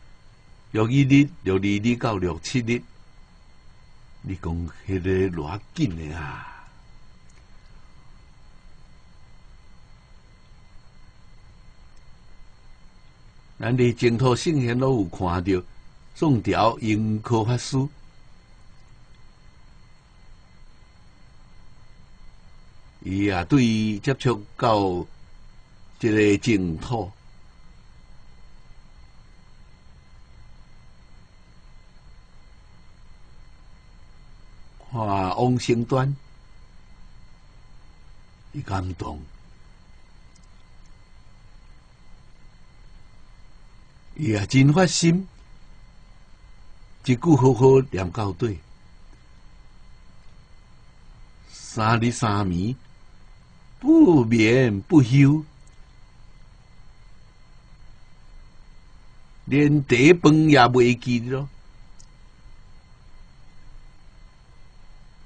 六一日、六二日到六七日，你讲迄个偌紧的啊？咱伫净土圣贤都有看到，宋朝英科法师，伊也对接触到这个净土，看王星端，伊感动。伊也真发心，一句好好念到底，三日三暝不眠不休，连茶饭也未记咯，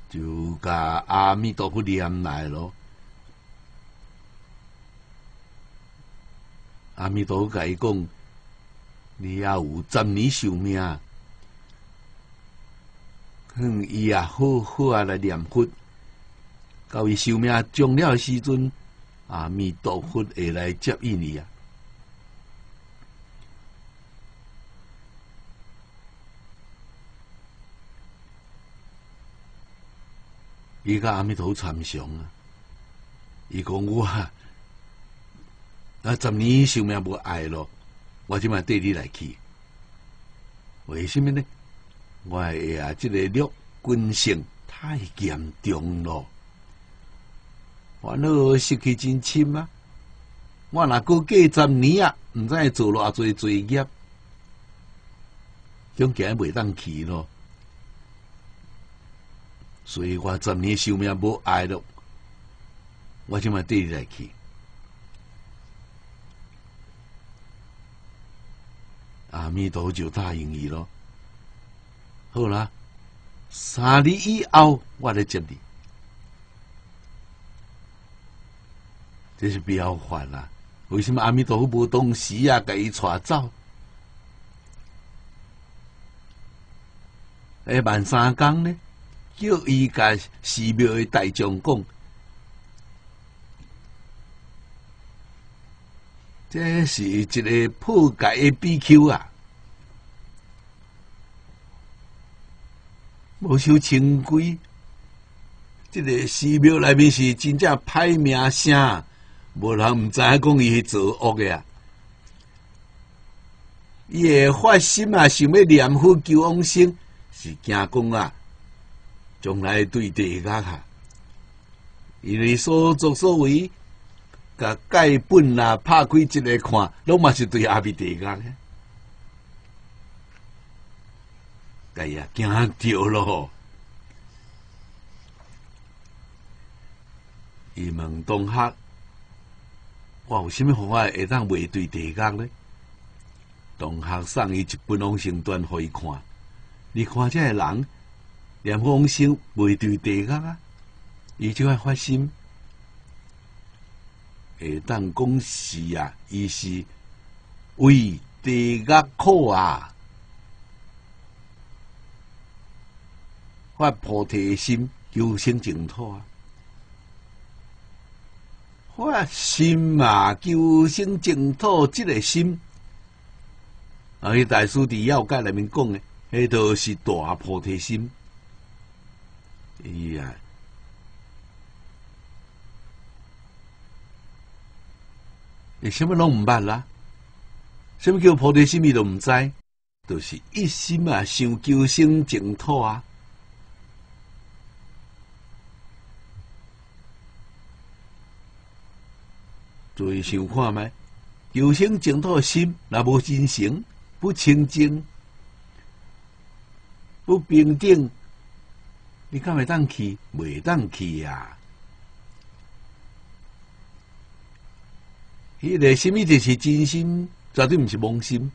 就甲阿弥陀佛念来咯，阿弥陀佛伊讲。你也有十年寿命，哼，伊也好好啊来念佛，到伊寿命终了时阵，阿弥陀佛会来接应你啊！伊甲阿弥陀参详啊！伊讲我啊，十年寿命无爱咯。我即摆缀你来去，为什么呢？我呀，这个六军性太严重了，烦恼失去真深啊！我若过过十年啊，毋知做偌多罪业，总计未当去咯。所以我十年寿命无爱了，我即摆对你来去。阿弥陀就答应伊咯，好啦，三日以后我来接你，这是不要烦啦。为什么阿弥陀佛无当时啊，给伊带走？哎，万三更呢？叫伊甲寺庙的大将讲，这是一个破戒的 BQ 啊！无守清规，这个寺庙内面是真正歹名声，无人毋知影讲伊是作恶的啊！伊会发心啊，想要念佛求往生，是惊讲啊，将来对地家哈，因为所作所为，甲盖本啊，拍开一个看，拢嘛是对阿弥地家嘅。哎呀，惊着咯！伊问同学，我有啥物方法会当未对地角呢？同学送伊一本往生段互伊看，你看这个人连往生未对地角啊，伊就爱发心，会当讲是啊，伊是为地角苦啊！发菩提心，求生净土啊！发心嘛，求生净土，这个心，啊，迄大师伫要解里面讲的，迄都是大菩提心。哎呀，你什么拢毋捌啦？什么叫菩提心？伊都毋知，就是一心啊，想求生净土啊。注意想看觅，求生净土心，若无真诚、不清净、不平等，你敢会当去？袂当去呀！迄个什么就是真心，绝对毋是妄心。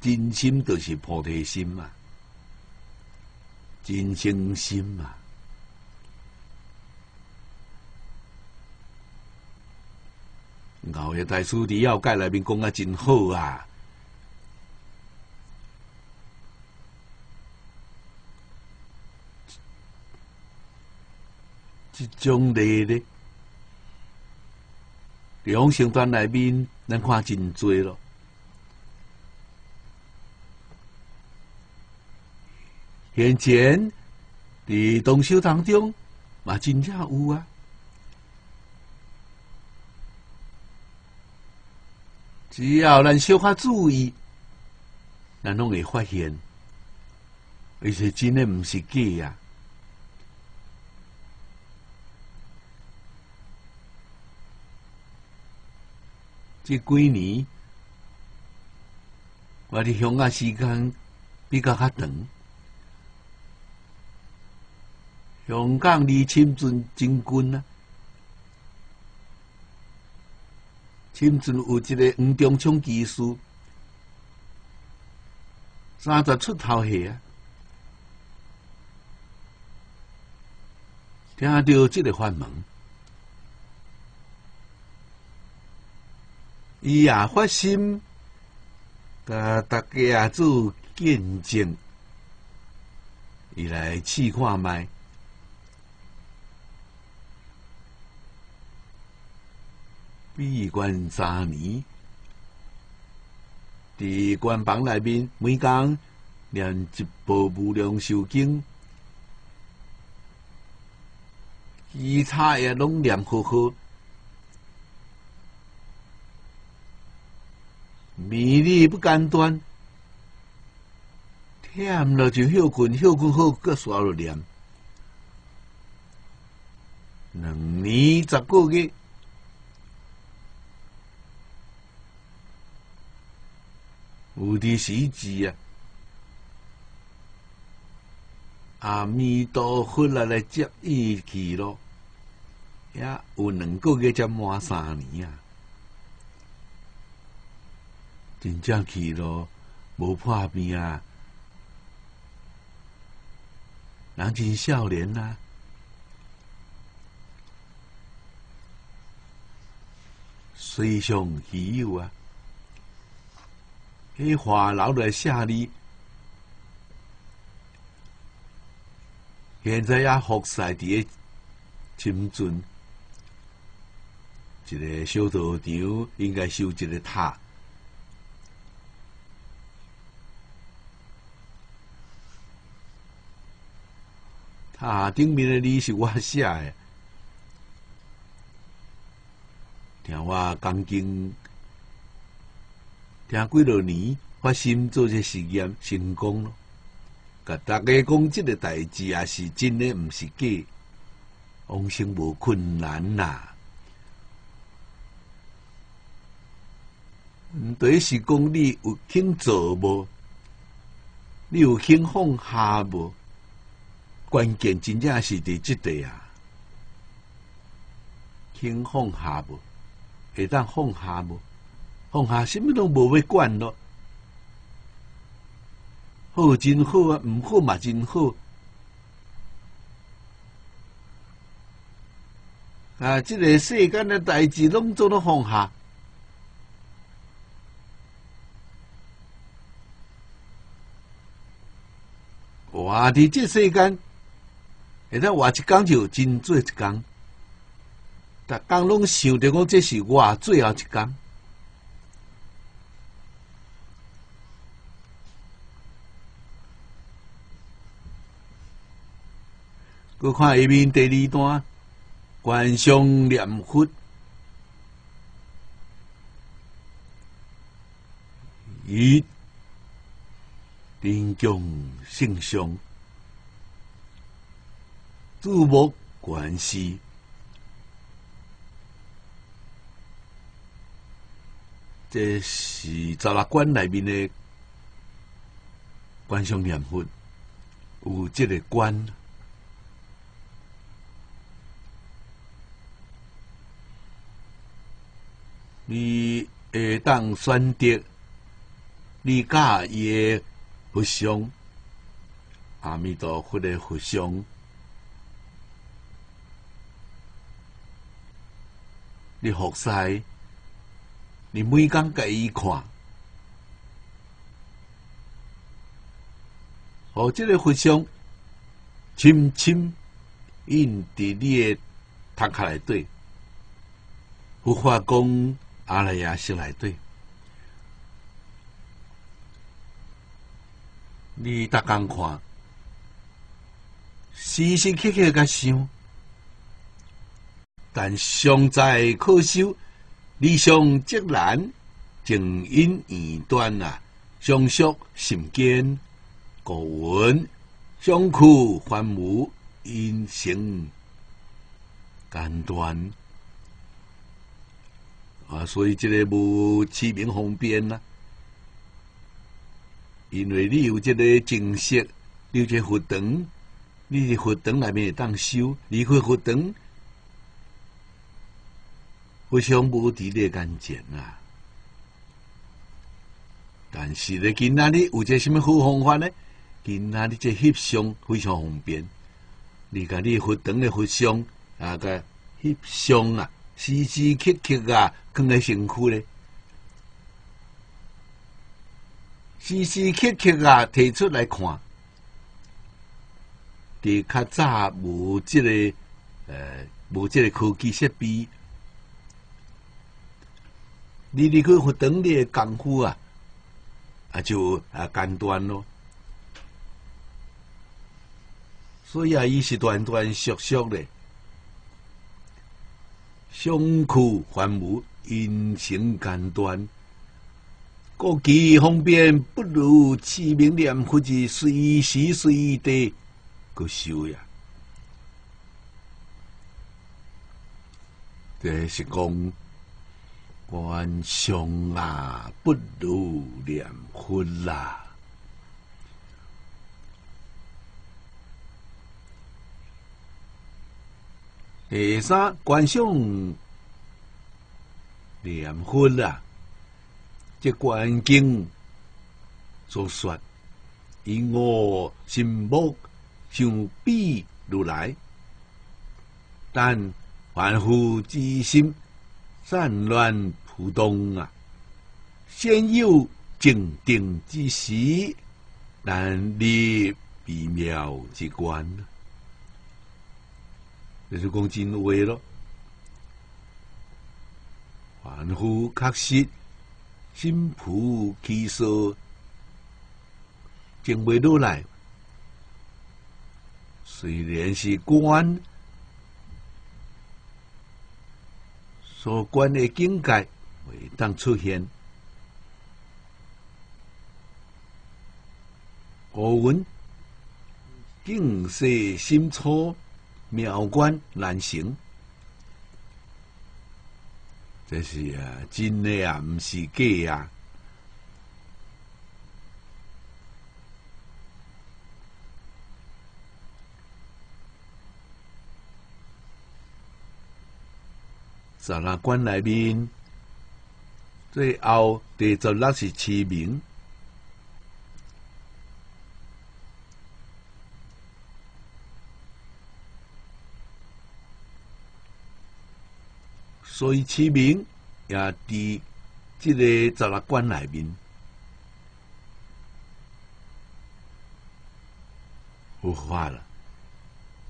真心就是菩提心嘛，真诚心嘛。熬夜大师伫要盖内面讲啊，真好啊！这种例咧，两成段内面，咱看真多咯。现前伫动修当中，嘛真正有啊。只要咱小可注意，咱拢会发现，而且真的毋是假呀。这几年，我伫香港时间比较较长，香港离深圳真近啊。深圳有一个黄中昌技师，三十出头岁啊，听到这个法门，伊也发心，甲大家做见证，伊来试看卖。闭关三年，伫关房内面，每工念一部《无量寿经》，其他也拢念好好，迷离不间断，忝了就休困，休困好，搁刷了念，两年十个月。有的时节啊，阿弥陀佛来来接伊去咯，也有两个月才满三年啊，真正去咯，无破病啊，人真少年呐，水上稀有啊。迄话留来下哩，现在也服侍伫个深圳一个小道场，应该修一个塔。塔顶面的字是我写的，听我讲经。听几落年，发心做这实验成功了。甲大家讲，这个代志也是真的，毋是假。往生无困难呐。对是讲你有肯做无？你有肯放下无？关键真正是伫即地啊！肯放下无？会当放下无？放下什么都无要管咯，好真好啊，毋好嘛真好。啊，这个世间的代志拢做到放下，活伫即世间，现在活一工就真做一工，逐工拢想着讲这是我最后一工。我看下面第二段，观想念佛，以临强圣上，注目关系。这是十六关内面的关上念佛，有这个关，你会当选择你甲伊的佛像，阿弥陀佛诶佛像，你服侍。你每工甲伊看，哦，这个佛像深深印伫你的头壳内。底，佛法讲阿赖耶识内底，你逐工看，时时刻刻甲想，但尚在可修。理想则难，静因言断啊，相续心坚，故闻相苦烦无因成间断啊，所以这个无起名方便呐，因为你有这个正式，有这佛堂，你佛堂内面会当修，离开佛堂。互相无伫咧眼前啊！但是咧，今仔日有只什么好方法呢？今仔日这翕相非常方便，你甲你佛堂的佛像啊个翕相啊，时时刻刻啊，放在身躯咧，时时刻刻啊，提出来看。伫较早无即个呃，无即个科技设备。你离开佛堂的功夫啊，啊就啊间断咯。所以啊，伊是断断续续的，相苦还无，因情间断。过其方便不如持名念佛之随时随地个修呀。这是讲。观相啊，不如念佛啦。第三，观相念佛啦，这观经所说，以我心目相比如来，但凡夫之心。散乱普动啊，先有静定之时，难离微妙之观。这是讲真话咯。凡夫确实心菩提所，静未落来，虽然是观。所观的境界会当出现，我闻境色心初妙观难行，这是啊真的啊，毋是假啊。十六关内面，最后第十六是齐名，所以起名也伫这个十六关内面，有化了，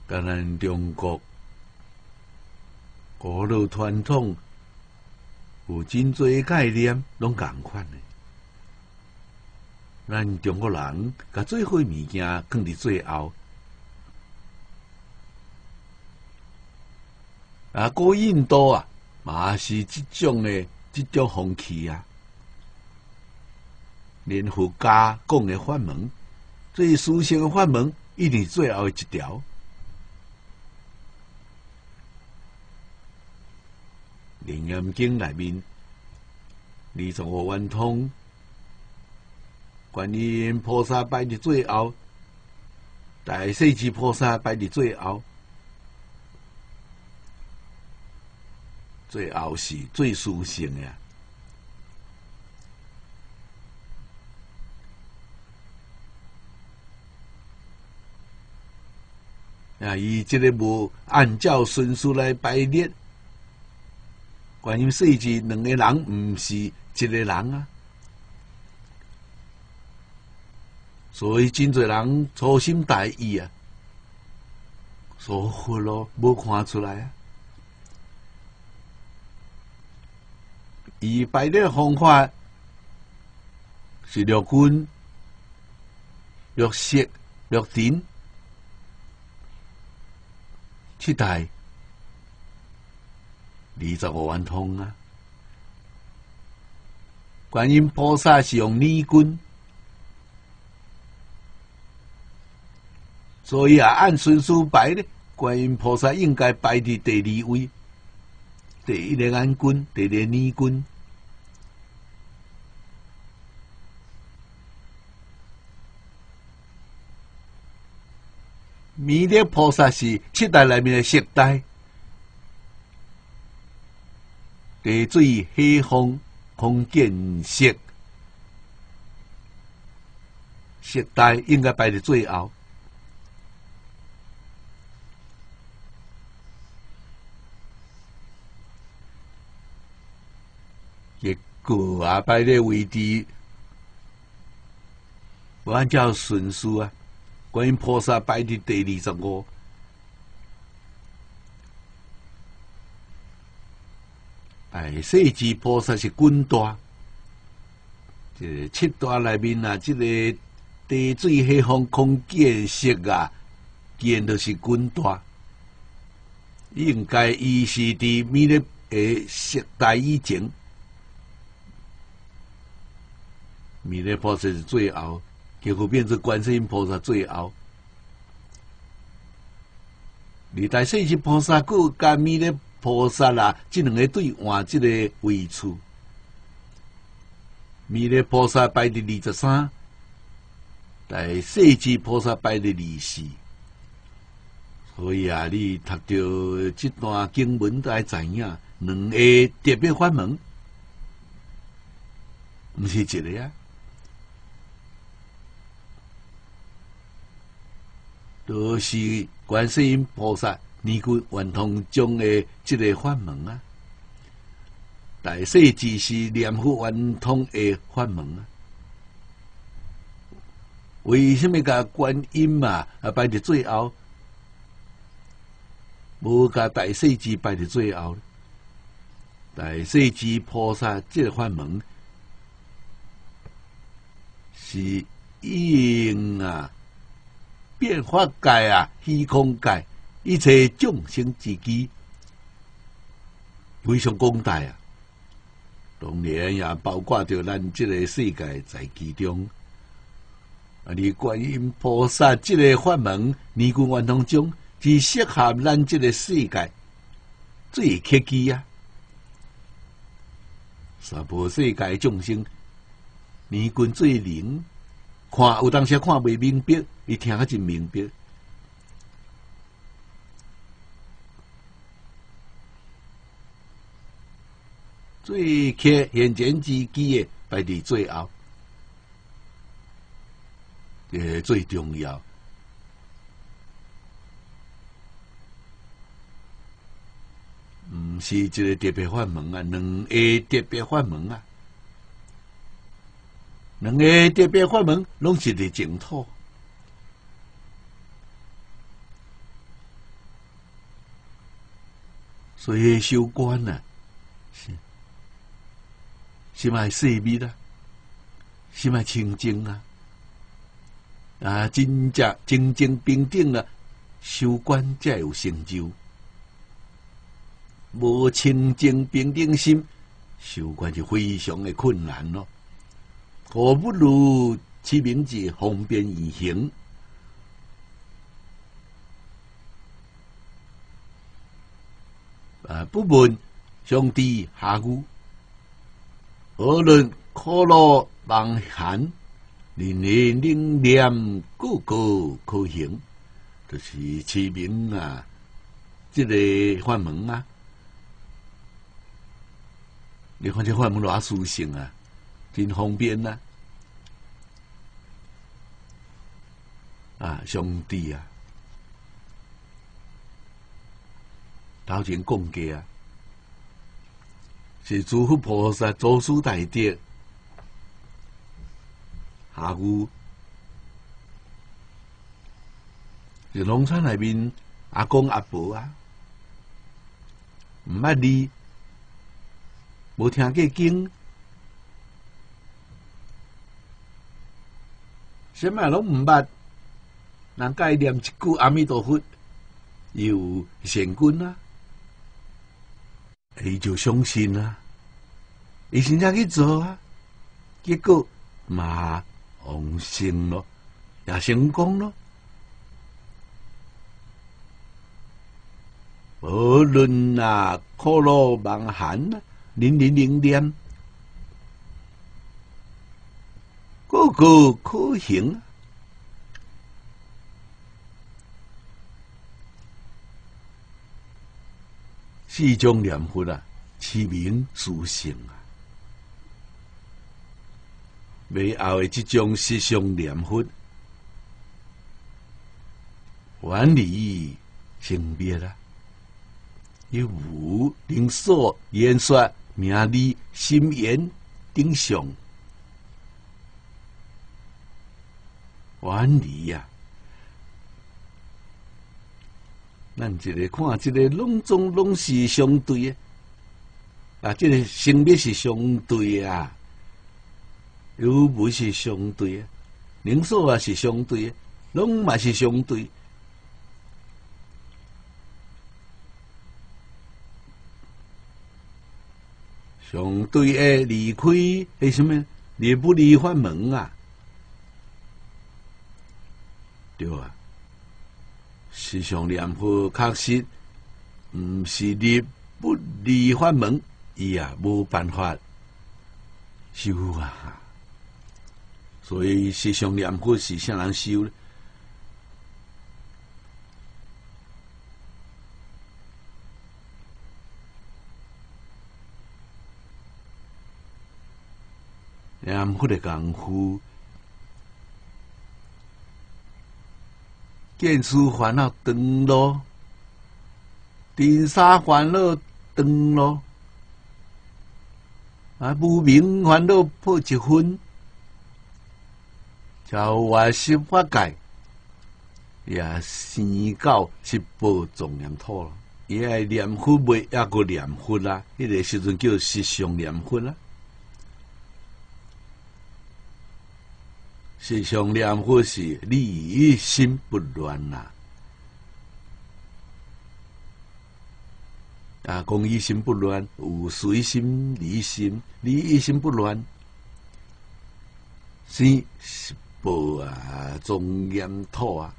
当然中国。古老传统有真侪概念，拢共款的。咱中国人甲最好物件放伫最后，啊，古印度啊，嘛是即种的即种风气啊。连佛家讲的法门，最殊胜的法门，一定最后一条。《楞严经》内面，二十五万通，观音菩萨摆伫最后，大势至菩萨摆伫最后，最后是最殊胜呀！啊，伊即个无按照顺序来排列。观音设计两个人，毋是一个人啊！所以真侪人粗心大意啊，疏忽咯，无看出来啊！伊摆的方法是六根、六色、六尘、七大。二十五万通啊！观音菩萨是用泥棍，所以啊，按顺序摆呢，观音菩萨应该摆伫第二位，第一个安棍，第二个泥棍。弥勒菩萨是七代里面的十代。地水火风空见色，色带应该排在最后。结果啊，摆在位置，不按照顺序啊，观音菩萨摆伫第二十五。哎，四智菩萨是滚大，这七大里面啊，这个地水火风空见色啊，见都是滚大，应该伊是伫弥勒诶色大以前，弥勒菩萨是最后，结果变成观世音菩萨最后，历代四智菩萨各加弥勒。菩萨啦，这两个对换这个位处，弥勒菩萨拜伫二十三，但世智菩萨拜伫二十四，所以啊，你读到这段经文都爱知影，两个特别法门，毋是一个啊，都是观世音菩萨。尼姑圆通中的这个法门啊，大势只是念佛圆通的法门啊。为什么甲观音嘛啊摆伫最后，无甲大势至摆伫最后呢？大势至菩萨这个法门是应啊变化界啊虚空界。一切众生之机非常广大啊！当然也包括着咱这个世界在其中。啊，你观音菩萨这个法门，尼姑圆通中，是适合咱这个世界最客气啊！三部世界众生，尼姑最灵，看有当时看未明白，伊听较真明白。最客现前之机的摆伫最后，诶，最重要，毋是一个特别法门啊，两个特别法门啊，两个特别法门拢是伫净土，所以修观啊。是咪细密啦？是咪清净啊？啊，真正正正平等啊，修观才有成就。无清净平等心，修观就非常的困难咯。何不如其名字方便易行？啊，不问上帝下古，何论可乐望寒，人人灵念个个可行，就是其名啊，这个法门啊，你看这法门多殊胜啊，真方便呐！啊，上帝啊！头前讲过啊，是诸佛菩萨祖师大德，下古是农村内面阿公阿婆啊，毋捌字，无听过经，什么拢毋捌，人家念一句阿弥陀佛，有善根啊！伊就相信啊，伊现在去做啊，结果嘛往成咯，也成功咯。无论啊，可乐望寒啊，零零零点，个个可行啊。四种念佛啊，持名殊胜啊！尾后的这种四相念佛，原理性别啦，有无灵所言说名利心言定相原理呀。咱一个看，一个拢总拢是相对的，啊，这个性别是相对啊，有不是相对，零数啊是相对，拢嘛是相对。相对的离开诶什么？离不离法门啊？对啊。时常念佛，确实毋是离不离法门，伊也无办法修啊。所以时常念佛是啥人修呢？念佛的功夫。见思烦恼断咯，尘沙烦恼断咯，啊无明烦恼破一分，叫我十法界也生到十宝庄严土了，也念佛未也个念佛啦，迄个时阵叫实相念佛啦。是上念佛是理心不乱呐，啊，公一心不乱，有随心离心，理一心不乱，是是宝啊，庄严土啊，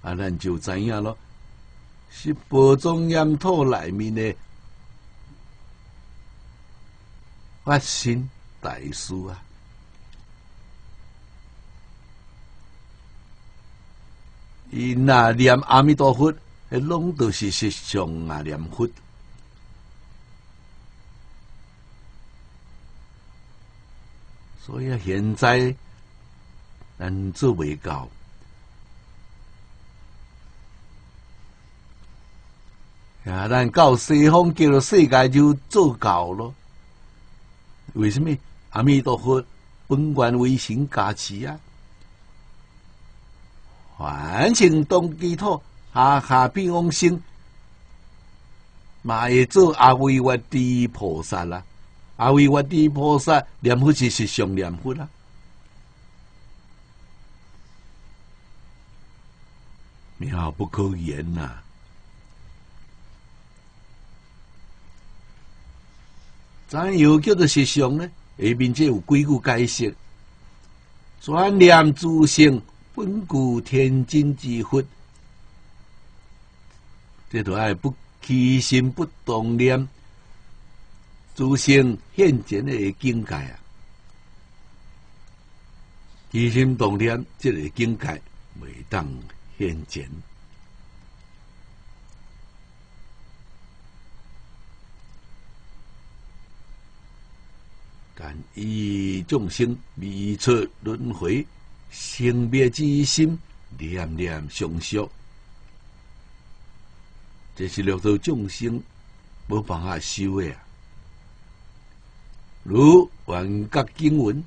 啊，咱就知影咯，是宝庄严土内面的发生大事啊。伊那念阿弥陀佛，迄拢都是实相啊念佛。所以啊现在咱做未到，啊，咱到西方叫做世界就做到咯。为什么？阿弥陀佛本愿为行加持啊！完成东基土下下边往生，嘛会做阿维瓦地菩萨啦。阿维瓦地菩萨念佛是是上念佛啦，妙不可言呐！怎样叫做实相呢？下面这有几句解释：转念诸性，本具天真之佛。这都爱不起心不动念，诸性现前的境界啊！起心动念，这个境界未当现前。但以众生未出轮回，生灭之心念念相续。这是六道众生无办法修的啊！如万格经文，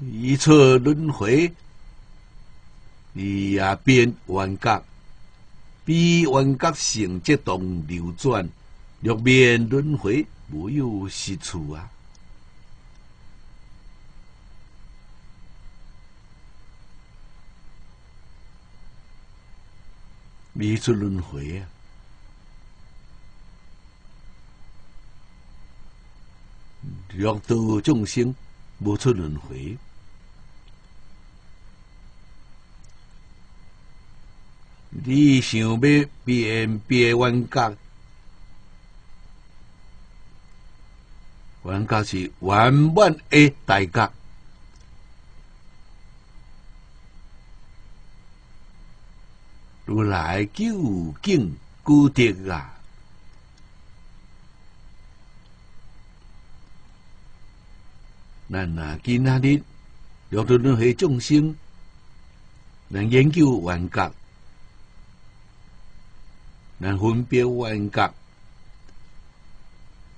一出轮回，也变万格，比万格性即动流转，六面轮回无有是处啊！未出轮回啊！六道众生无出轮回，你想要变变弯角，弯角是圆满的大角。如来究竟孤德啊！咱啊，今仔日六道轮回众生，能研究幻觉，能分别幻觉，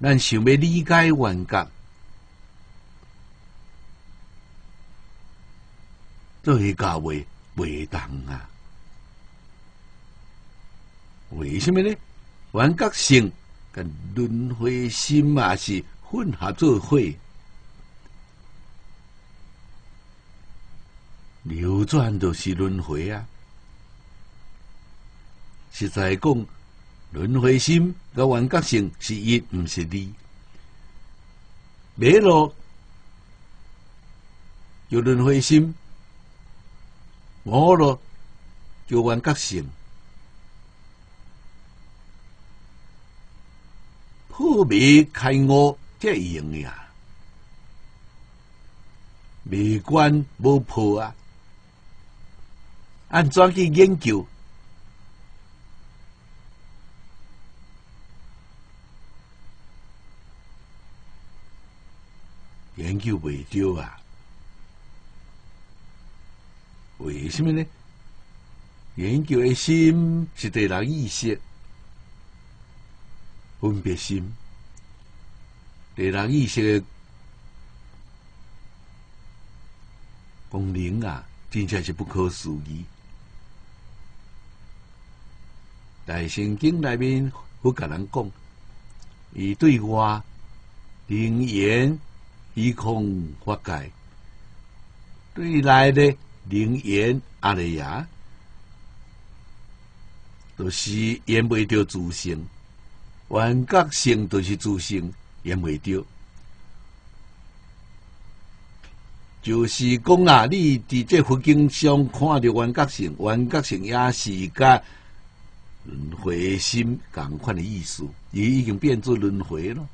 咱想要理解幻觉，这是教为未当啊！为什么呢？幻觉性跟轮回心嘛是混合做会，流转都是轮回啊！实在讲，轮回心跟幻觉性是一，不是二。没了有轮回心，没了就幻觉性。破灭开悟这用呀，未关无破啊！按怎去研究？研究未着啊？为什么呢？研究的心是对人意识。分别心，人意识的功能啊，真正是不可思议。在圣经内面，我甲人讲，以对外灵言虚空法界，对来的灵言阿利亚，都是言不着自性。幻觉性都是自性，也未着。就是讲啊，你伫这佛经上看到幻觉性，幻觉性也是甲轮回心共款的意思，伊已经变做轮回了。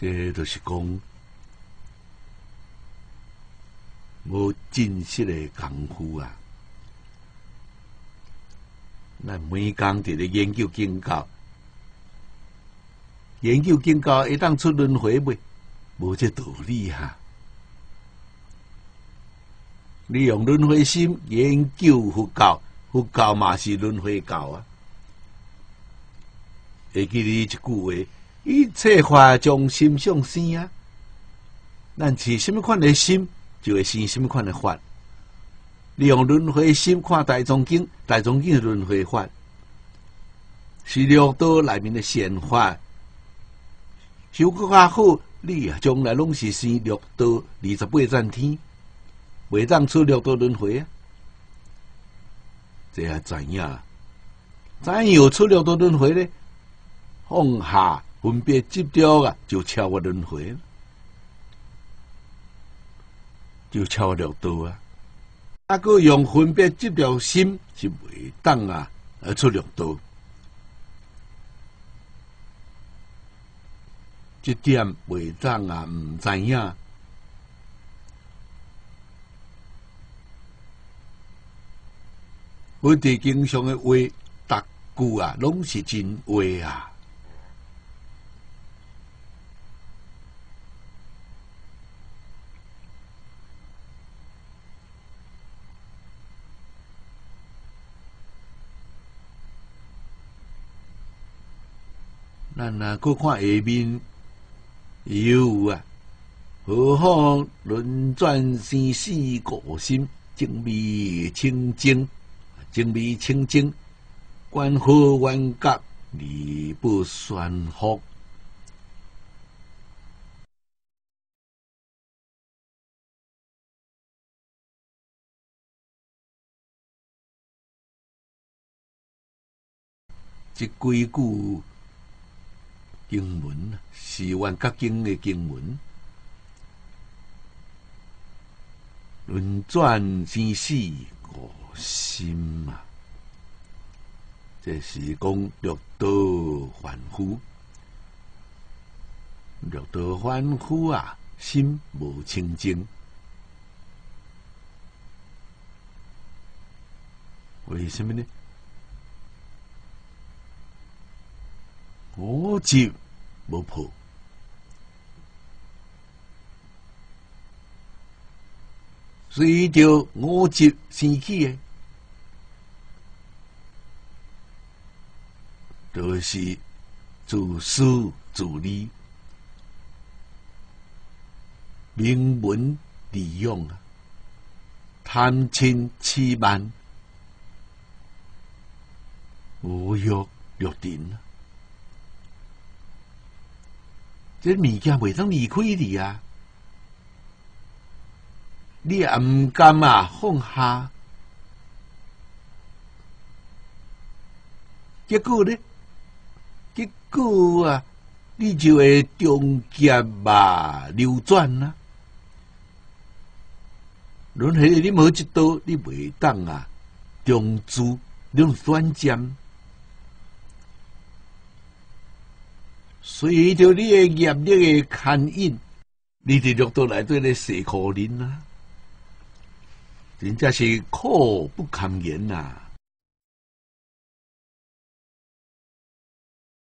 这都是讲无真实的功夫啊！咱每工伫咧研究经教，研究经教会当出轮回未？无这道理哈！你用轮回心研究佛教，佛教嘛是轮回教啊！会记你一句话：一切法从心上生啊！咱起什么款的心，就会生什么款的法。利用轮回心看大众经，大众经的轮回法是六道内面的显法，修个较好，你将来拢是生六道二十八层天，未当出六道轮回啊！这也知影，怎样出六道轮回呢？放下分别执着啊，就超过轮回，就超过六道啊。啊，个用分别即条心是未当啊，而出六道。这点未当啊，唔知影。我哋经常的话，逐句啊，拢是真话啊。咱啊，搁看下面有啊，何况轮转生死过心，精微清净。精微清净，观何万格，离不宣福。这几句经文是万格经的经文，轮转生死。心嘛，这是讲六道凡夫，六道凡夫啊，心无清净。为什么呢？我执无破，随着我执生起的。都是自私自利、名闻利用啊，贪嗔痴慢、无欲欲定啊，这物件未当离开你啊！你也唔甘啊，放下，结果呢？结果啊，你就会中劫嘛流转啊。轮回你无一刀，你袂当啊，中珠用短剑，随着你的业力的牵引，你就落到来对你死可怜啊！真正是苦不堪言呐。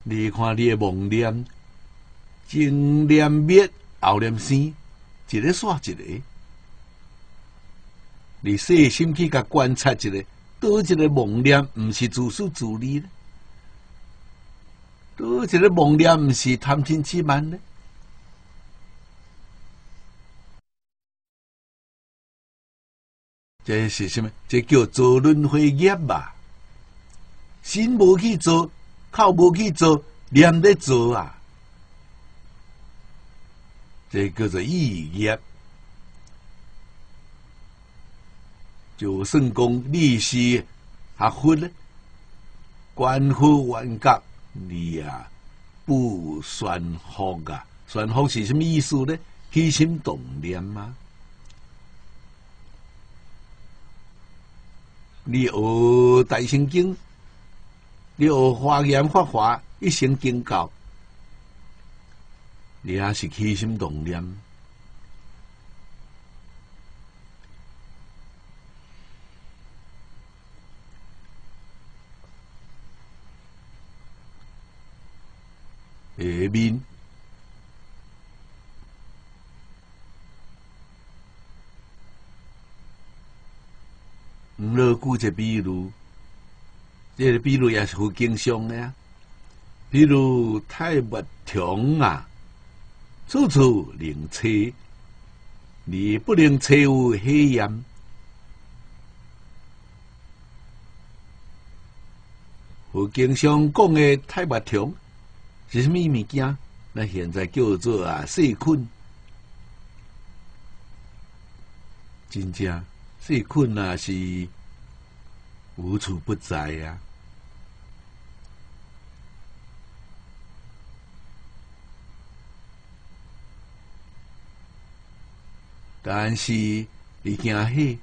你看你的梦念，前念灭，后念生，一个煞一个。你细心去甲观察一下，多一个梦念毋是自私自利呢？多一个梦念毋是贪嗔痴慢呢？这是什么？这叫做轮回业吧？心无去做。口无去做，念在做啊！这叫做意业。就算讲利是学佛咧，观佛万格，你啊不算福啊！算福是什么意思呢？起心动念吗？你学大圣经。你学华严法华，一生经教，你也是起心动念，下面，唔乐顾这比如。这比如也是好经常的呀，比如太不同啊，处处灵车，你不能车有黑烟。我经常讲的太不同是什么物件？那现在叫做啊细菌，真正细菌啊是无处不在啊。但是你惊迄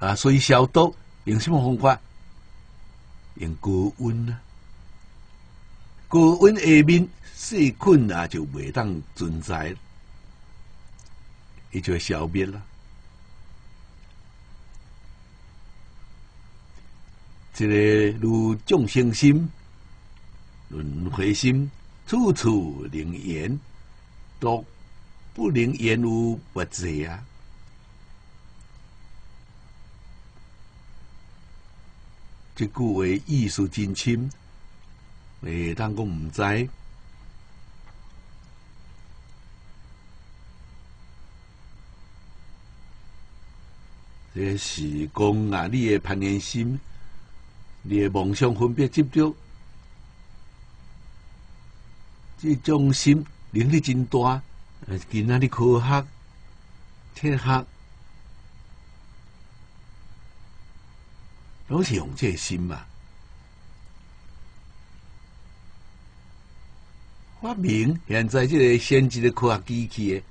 啊，所以消毒用什么方法？用高温啊，高温下面细菌啊就袂当存在，伊就会消灭了。这个如众生心、轮回心，处处灵言，都不能言无不济啊！这句话意思真深，诶，当我唔知，这是讲啊，你的攀缘心。你的梦想分别执着，这种心能力真大。今仔日科学、科学，拢是用这心嘛。发明现在这个先进的科学机器，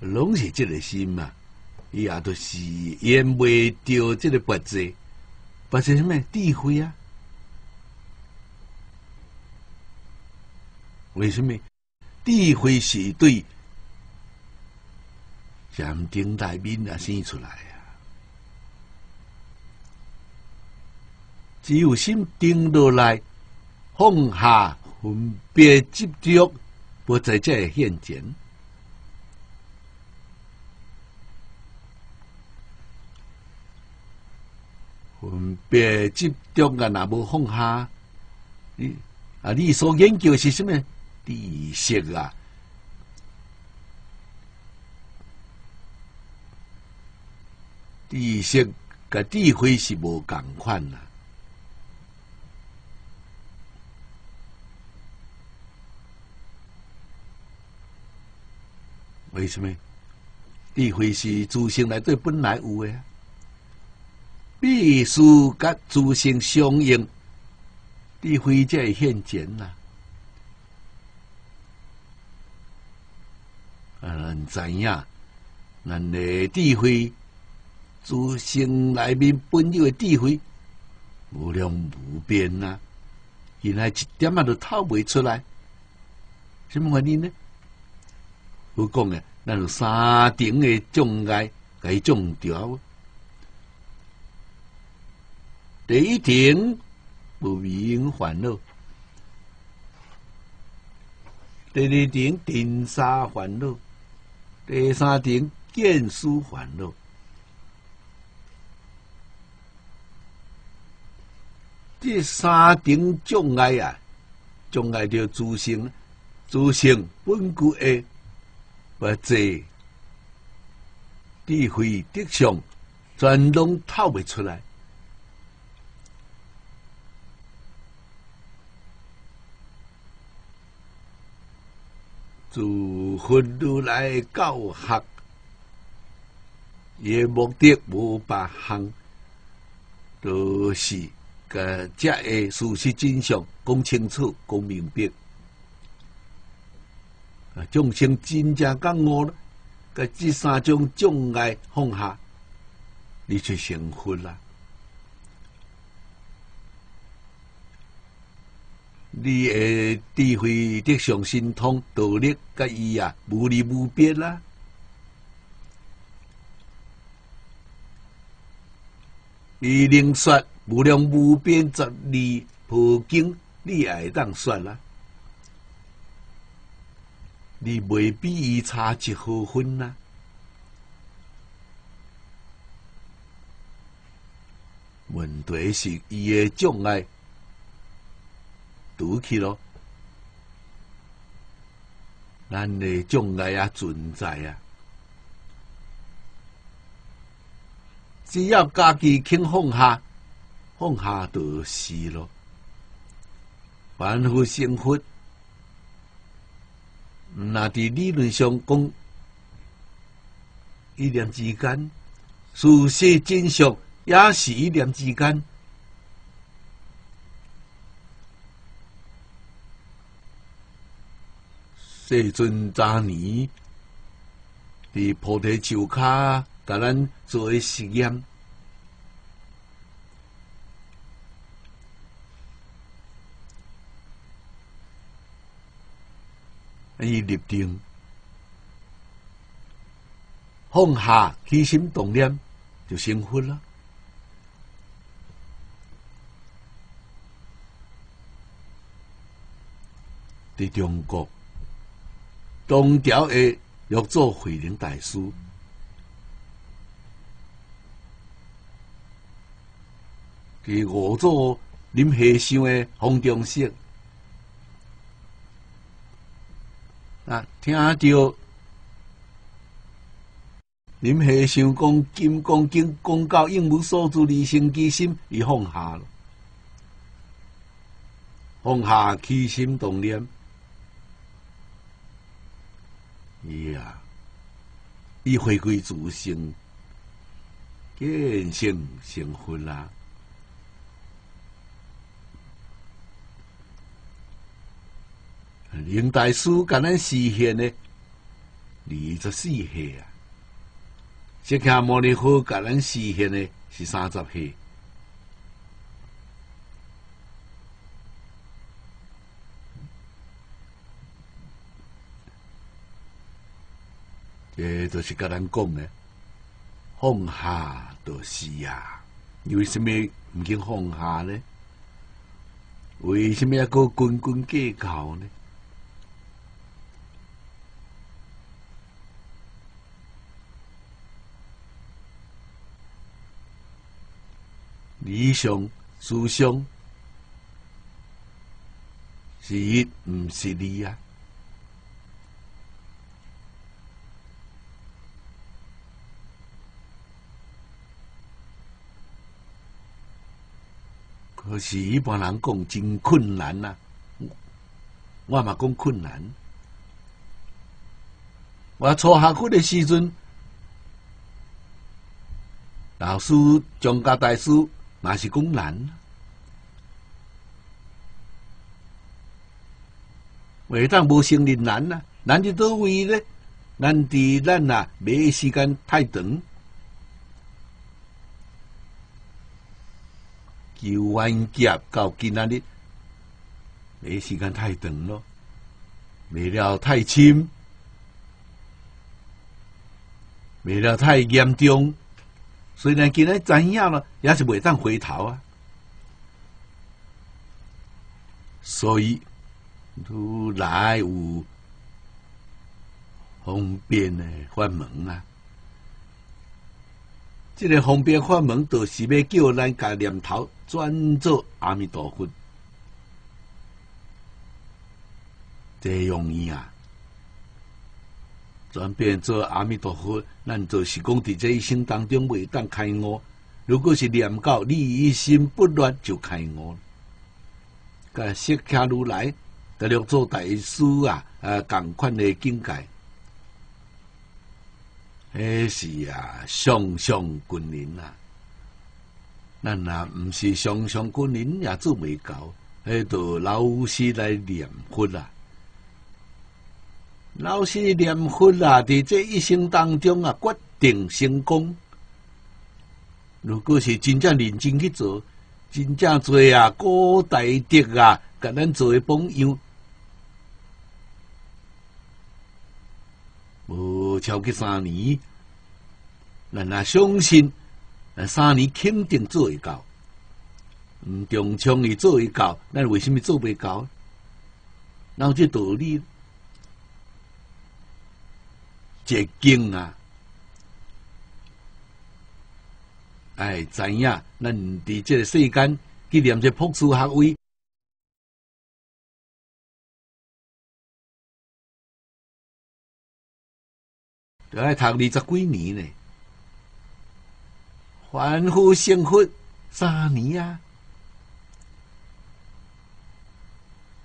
拢是这个心嘛。伊也都是淹袂掉这个物质。不是什么智慧啊？为什么智慧是对禅定大面啊生出来啊？只有心定落来，放下分别执着，不在这现前。分别执着啊，那无放下，你啊，你所研究是什么？知识啊，知识跟智慧是无共款啊。为什么？智慧是自性来对本来有的。必须甲自性相应，智慧才现前呐。啊，知影，咱的智慧，自性内面本有的智慧，无量无边呐。现在一点啊都透袂出来，什么原因呢？我讲诶，咱三顶的障碍，该种掉。第一点不明烦恼，第二顶定沙烦恼，第三顶见思烦恼。这三顶障碍啊，障碍着自性，自性本具的不济智慧德相，全拢透不出来。自佛如来教学，也目的无别项，都是个这个事实真相讲清楚、讲明白。众生真正觉悟了，个这三种障碍放下，你就成佛啦。你诶智慧得上心通道力，甲伊啊无离无别啦。伊能说无量无边十二普经，你也会当说啦。你未比伊差一毫分呐。问题是伊诶障碍。堵去咯，咱的障碍也存在啊。只要家己肯放下，放下就是咯。凡夫成佛，那伫理论上讲，一念之间，事实真相也是一念之间。这阵早年，伫菩提树下，甲咱做实验。伊立定，放下起心动念，就成佛了。伫中国，东条的要做慧能大师，伫五座林和尚的方中式。啊！听到林和尚讲《金刚经》，讲到应无所住，离心之心，已放下了，放下起心动念，呀，已回归自性，见性成佛啦。林大师甲咱实现的二十四岁啊，释迦牟尼佛甲咱实现的是三十岁。这就是甲咱讲的，放下就是啊。为什么唔肯放下呢？为什么要个滚滚计较呢？理想、思想是一，毋是二啊！可是，一般人讲真困难呐，我嘛讲困难。我初下课的时阵，老师张家大师。那是讲难，为当无成立难呐？难伫倒位咧？难伫咱啊，买时间太长，求完结到今仔日，买时间太长咯，买了太深，买了太严重。虽然今日知影了，也是未当回头啊。所以，如来有方便的法门啊。这个方便法门，就是要叫咱家念头转做阿弥陀佛，这容易啊。转变做阿弥陀佛，咱就是讲伫这一生当中未当开悟。如果是念到你一心不乱，就开悟。甲释迦如来，甲六祖大师啊，啊，共款的境界，迄是啊，上上君临啊。咱若毋是上上君临，也做未到，迄度老师来念佛啊。老师念佛啊，伫这一生当中啊，决定成功。如果是真正认真去做，真正做啊，高大德啊，甲咱做为榜样，无超过三年，咱也相信，三年肯定做会到。毋中枪伊做会到，咱为什么做袂到？有这道理。捷径啊！哎，知影咱伫这个世间去念这朴素学位，就爱读二十几年呢。凡夫成佛三年啊！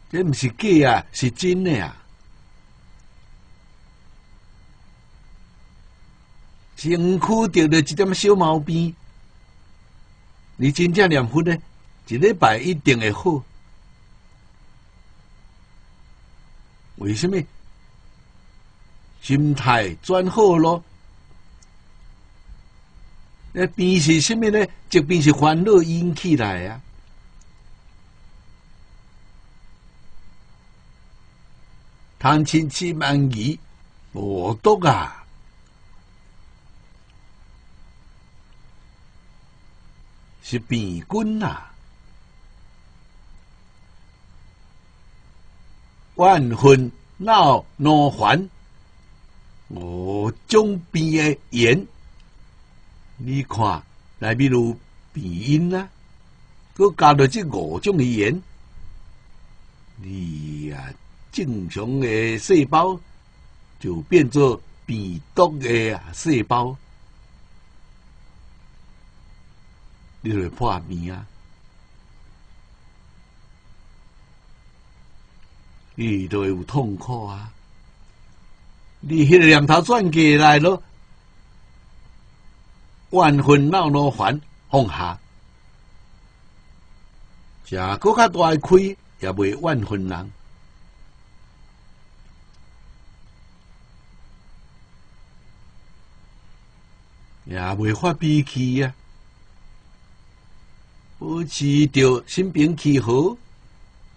这毋是假啊，是真的啊！身躯得了一点小毛病，你真正念佛呢？一礼拜一定会好。为什么？心态转好咯。那病是什么呢？疾病是烦恼引起来啊。贪嗔痴慢疑，恶毒啊！是病菌呐！万分闹恼烦，五种病的炎，你看，来比如鼻音啊，佮加到这五种的炎，你呀。正常的细胞就变作病毒的细胞，你会破病啊！你都会有痛苦啊！你迄个念头转过来咯，万分恼怒烦放下，食搁较大亏也未万分人。也未发脾气呀，保持着心平气和，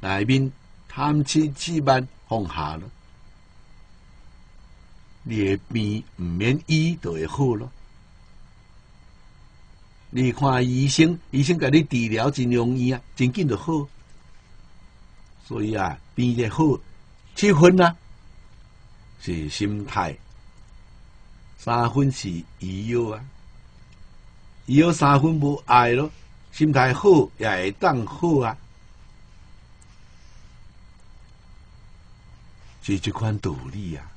内面贪嗔痴慢放下了，你的病唔免医就会好咯。你看医生，医生给你治疗真容易啊，真紧就好。所以啊，病得好七分啊，是心态。三分是医药啊，医药三分无爱咯，心态好也会当好啊，是这款道理啊。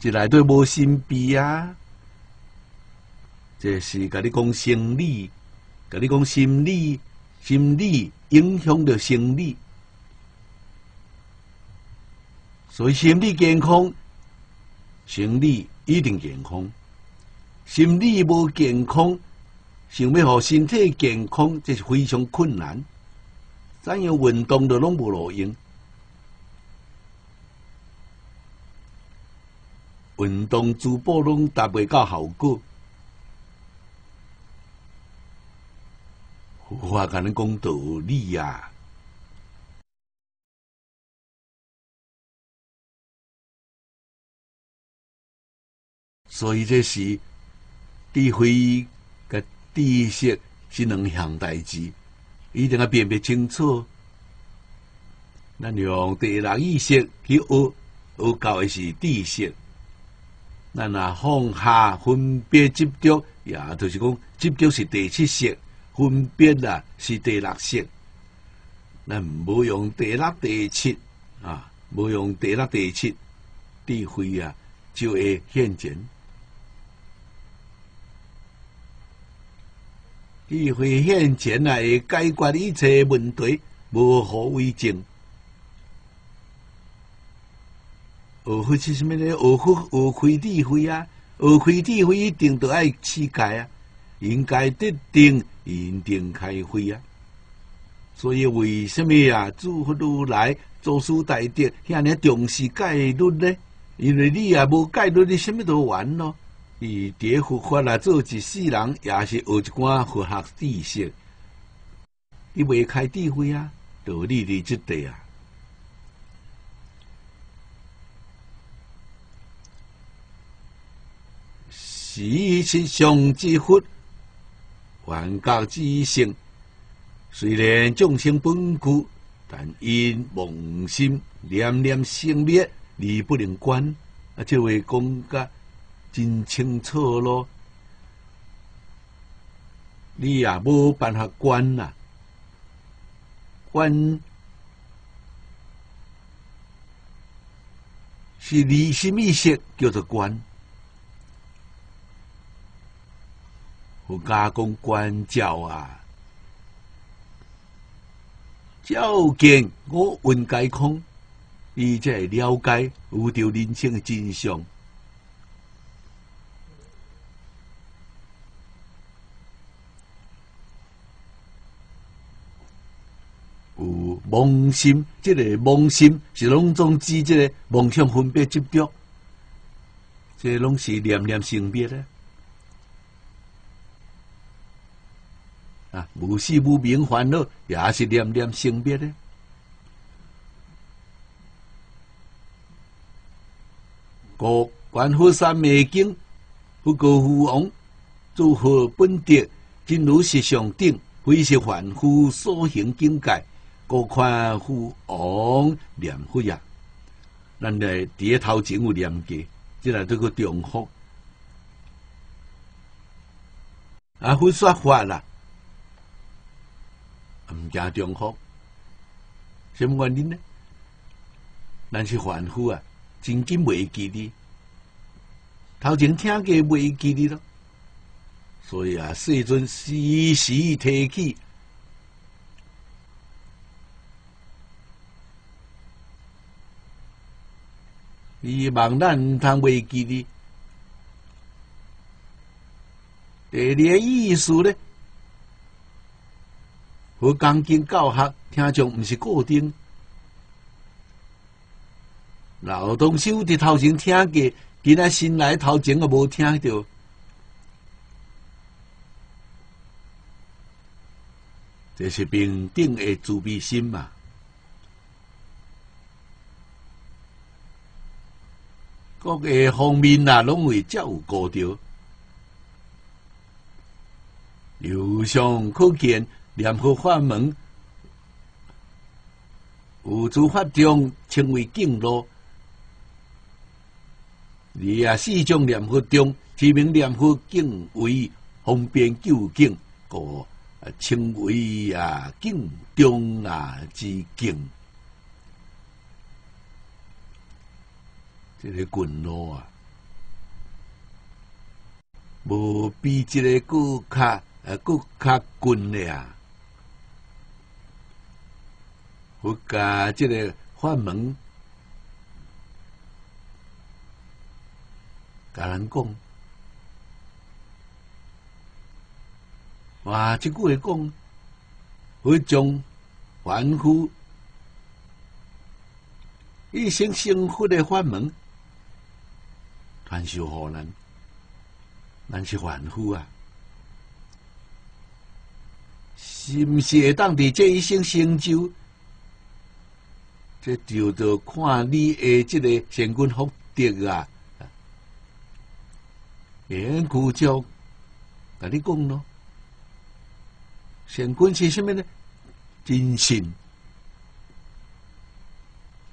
一来对无心病啊，这是甲你讲生理，甲你讲心理，心理影响着生理，所以心理健康。心理一定健康，心理无健康，想要好身体健康，这是非常困难。怎样运动都拢无路用，运动珠宝拢达不到效果。我甲你讲道理呀。所以这是智慧知识是两项代志，一定要辨别清楚。咱用第六意识去学，学到的是知识。咱若放下分别执着，也就是讲执着是第七识，分别啊是第六识。咱无用第六、第七啊，无用第六、第七，智慧啊就会现前。智慧现前来解决一切问题，无何为证。学会是什么呢？学会学会智慧啊！学会智慧一定都爱世界啊！应该得定，一定开会啊！所以为什么啊？诸佛如来做事大德，遐尼重视戒律呢？因为你啊无戒律，你什么都完咯。以迭佛法来做一世人，也是学一寡佛学知识，伊未开智慧啊，道理的即地啊。时是上之佛，万教之性。虽然众生本具，但因妄心念念生灭，而不能观，啊，这位讲甲。真清楚咯，你也无办法管呐，管是离什么色叫做管？佛家讲管教啊，照见我问解空，你才会了解有着人生的真相。有梦心，这个梦心是拢总之这个梦想分别执着，这拢是念念生灭咧。啊，无事无明烦恼，也是念念生灭咧。故观佛三昧经，不过父王，诸佛本德，真如是上等，非是凡夫所行境界。各看父王念佛呀，咱来第一头前有念过，即来这个中福啊，佛说法啦，唔惊中福，什么原因呢？咱是凡夫啊，真经未记哩，头前听过未记哩咯，所以啊，世尊时时提起。希望咱毋通袂记哩。第二个意思咧，和钢筋教学听众毋是固定，老东西伫头前听过，今仔新来头前啊无听着，这是平等的自卑心嘛。各个方面啊，拢会照顾着。由上可见，联合法门有诸法中称为净路，你啊四种联合中，提名联合境为方便究竟，个称为啊境中啊之境。这个滚路啊，无比这个更较呃更较滚的啊！佛家这个法门，甲人讲，哇！这句话讲，会将凡夫一生幸福的法门。传授互咱，咱是凡夫啊，是毋是会当伫这一生成就？这就着看你的这个善根福德啊！言古教甲你讲咯，善根是什么呢？真信，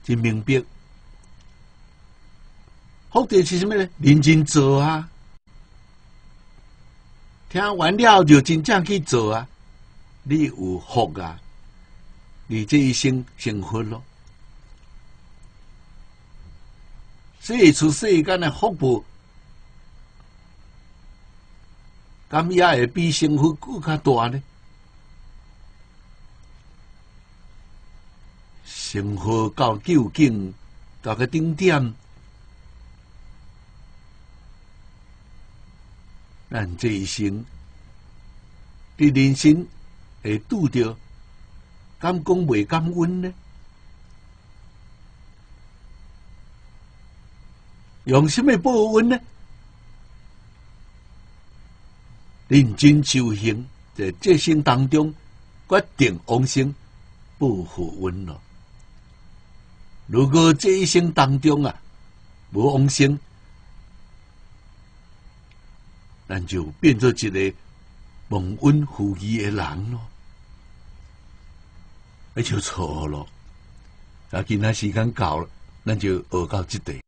真明白。福德是什么呢？认真做啊！听完了就真正去做啊！你有福啊！你这一生幸福咯！这出世间的福报，咁也会比幸福更加大呢？幸福到究竟到个顶点。咱这一生的人生会拄着敢讲未感恩呢？用什么报恩呢？认真修行，在这生当中决定往生不复恩了。如果这一生当中啊，无往生，咱就变做一个忘恩负义的人咯，那就错了。啊，今仔时间到了，咱就学到这地。